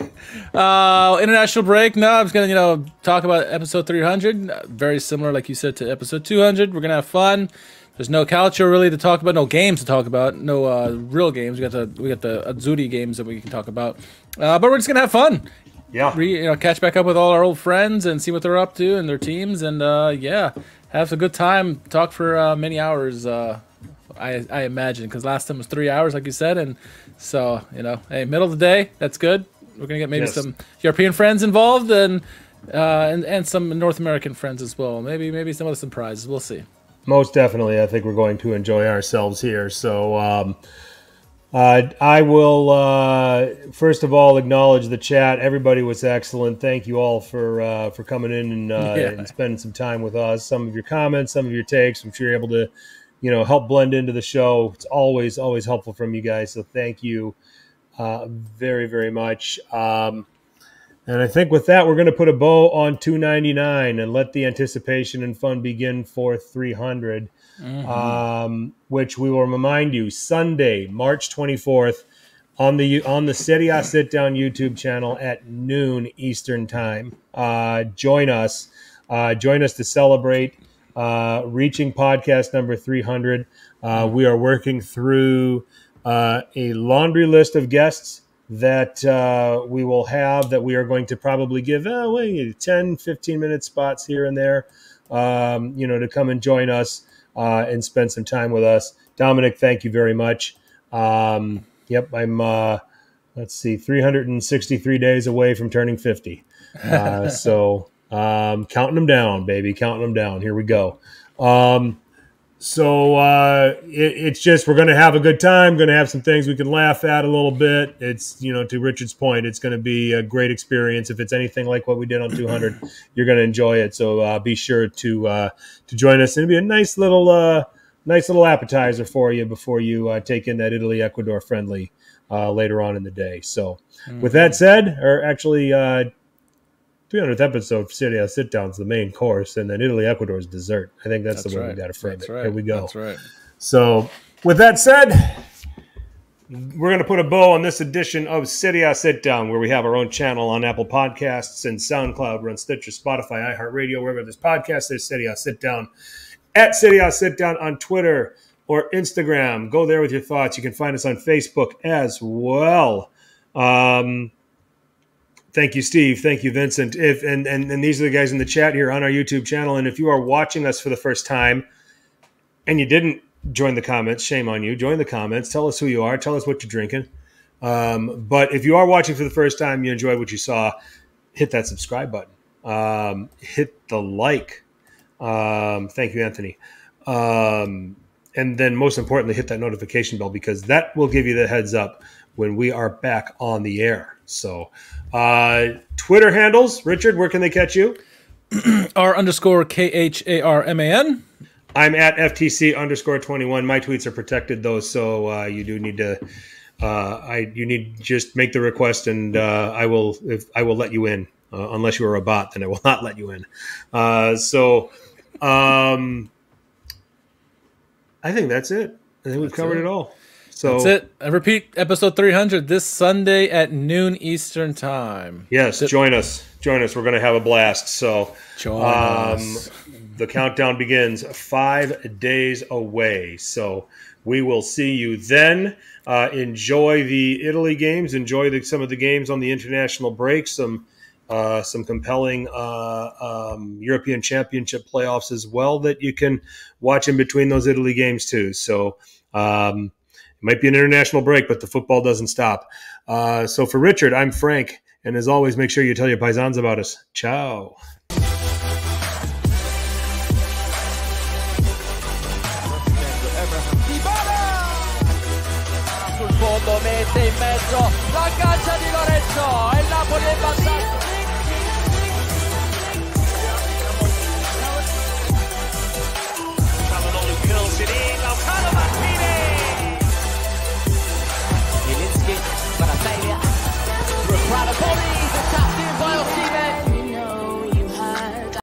[LAUGHS] uh, international break. No, I'm just gonna you know talk about episode 300. Very similar, like you said, to episode 200. We're gonna have fun. There's no culture really to talk about, no games to talk about, no uh, real games. We got the we got the Azzurri games that we can talk about, uh, but we're just gonna have fun. Yeah, Re, you know, catch back up with all our old friends and see what they're up to and their teams, and uh, yeah, have a good time. Talk for uh, many hours. Uh, I I imagine because last time was three hours, like you said, and so you know, hey, middle of the day, that's good. We're gonna get maybe yes. some European friends involved and uh, and and some North American friends as well. Maybe maybe some other surprises. We'll see. Most definitely, I think we're going to enjoy ourselves here. So. Um, uh, I will uh, first of all acknowledge the chat. Everybody was excellent. Thank you all for uh, for coming in and, uh, yeah. and, spending some time with us. Some of your comments, some of your takes. I'm sure you're able to, you know, help blend into the show. It's always always helpful from you guys. So thank you uh, very very much. Um, and I think with that, we're going to put a bow on 299 and let the anticipation and fun begin for 300 mm-hmm. um, which we will remind you Sunday, March 24th, on the on the Serie A Sit Down YouTube channel at noon Eastern Time. Uh, join us. Uh, join us to celebrate uh, reaching podcast number 300. Uh, we are working through uh, a laundry list of guests that uh, we will have that we are going to probably give uh, 10, 15 minute spots here and there, um, you know, to come and join us uh, and spend some time with us. Dominic, thank you very much. Um, yep, I'm, uh, let's see, 363 days away from turning 50. Uh, [LAUGHS] so um, counting them down, baby, counting them down. Here we go. Um, so uh, it, it's just we're going to have a good time. Going to have some things we can laugh at a little bit. It's you know to Richard's point, it's going to be a great experience. If it's anything like what we did on 200, you're going to enjoy it. So uh, be sure to uh, to join us. It'll be a nice little uh, nice little appetizer for you before you uh, take in that Italy Ecuador friendly uh, later on in the day. So mm-hmm. with that said, or actually 300th episode, Serie A sit down is the main course, and then Italy Ecuador is dessert. I think that's, that's the way right. we got to frame that's it. Right. Here we go. That's right. So, with that said, we're going to put a bow on this edition of Serie A Sit Down, where we have our own channel on Apple Podcasts and SoundCloud. We're on Stitcher, Spotify, iHeartRadio, wherever this podcast is. Serie A Sit Down. At Serie A Sit Down on Twitter or Instagram. Go there with your thoughts. You can find us on Facebook as well. Um, Thank you, Steve. Thank you, Vincent. If and, and and these are the guys in the chat here on our YouTube channel. And if you are watching us for the first time and you didn't join the comments, shame on you. Join the comments. Tell us who you are. Tell us what you're drinking. Um, but if you are watching for the first time, you enjoyed what you saw, hit that subscribe button. Um, hit the like. Um, thank you, Anthony. Um, and then most importantly, hit that notification bell because that will give you the heads up when we are back on the air. So, uh, Twitter handles, Richard, where can they catch you? [CLEARS THROAT] R underscore K H A R M A N. I'm at FTC underscore 21. My tweets are protected though, so uh, you do need to. Uh, I you need just make the request, and uh, I will if I will let you in. Uh, unless you are a bot, then I will [LAUGHS] not let you in. Uh, so, um, I think that's it. I think we've covered it. it all. So that's it. I repeat, episode 300 this Sunday at noon Eastern time. Yes, join us. Join us. We're going to have a blast. So join um, us. The countdown begins five days away. So we will see you then. Uh, enjoy the Italy games. Enjoy the, some of the games on the international break. Some uh, some compelling uh, um, European Championship playoffs as well that you can watch in between those Italy games too. So. Um, it might be an international break, but the football doesn't stop. Uh, so for Richard, I'm Frank. And as always, make sure you tell your paisans about us. Ciao. mette in mezzo la caccia di Lorenzo e Napoli è passato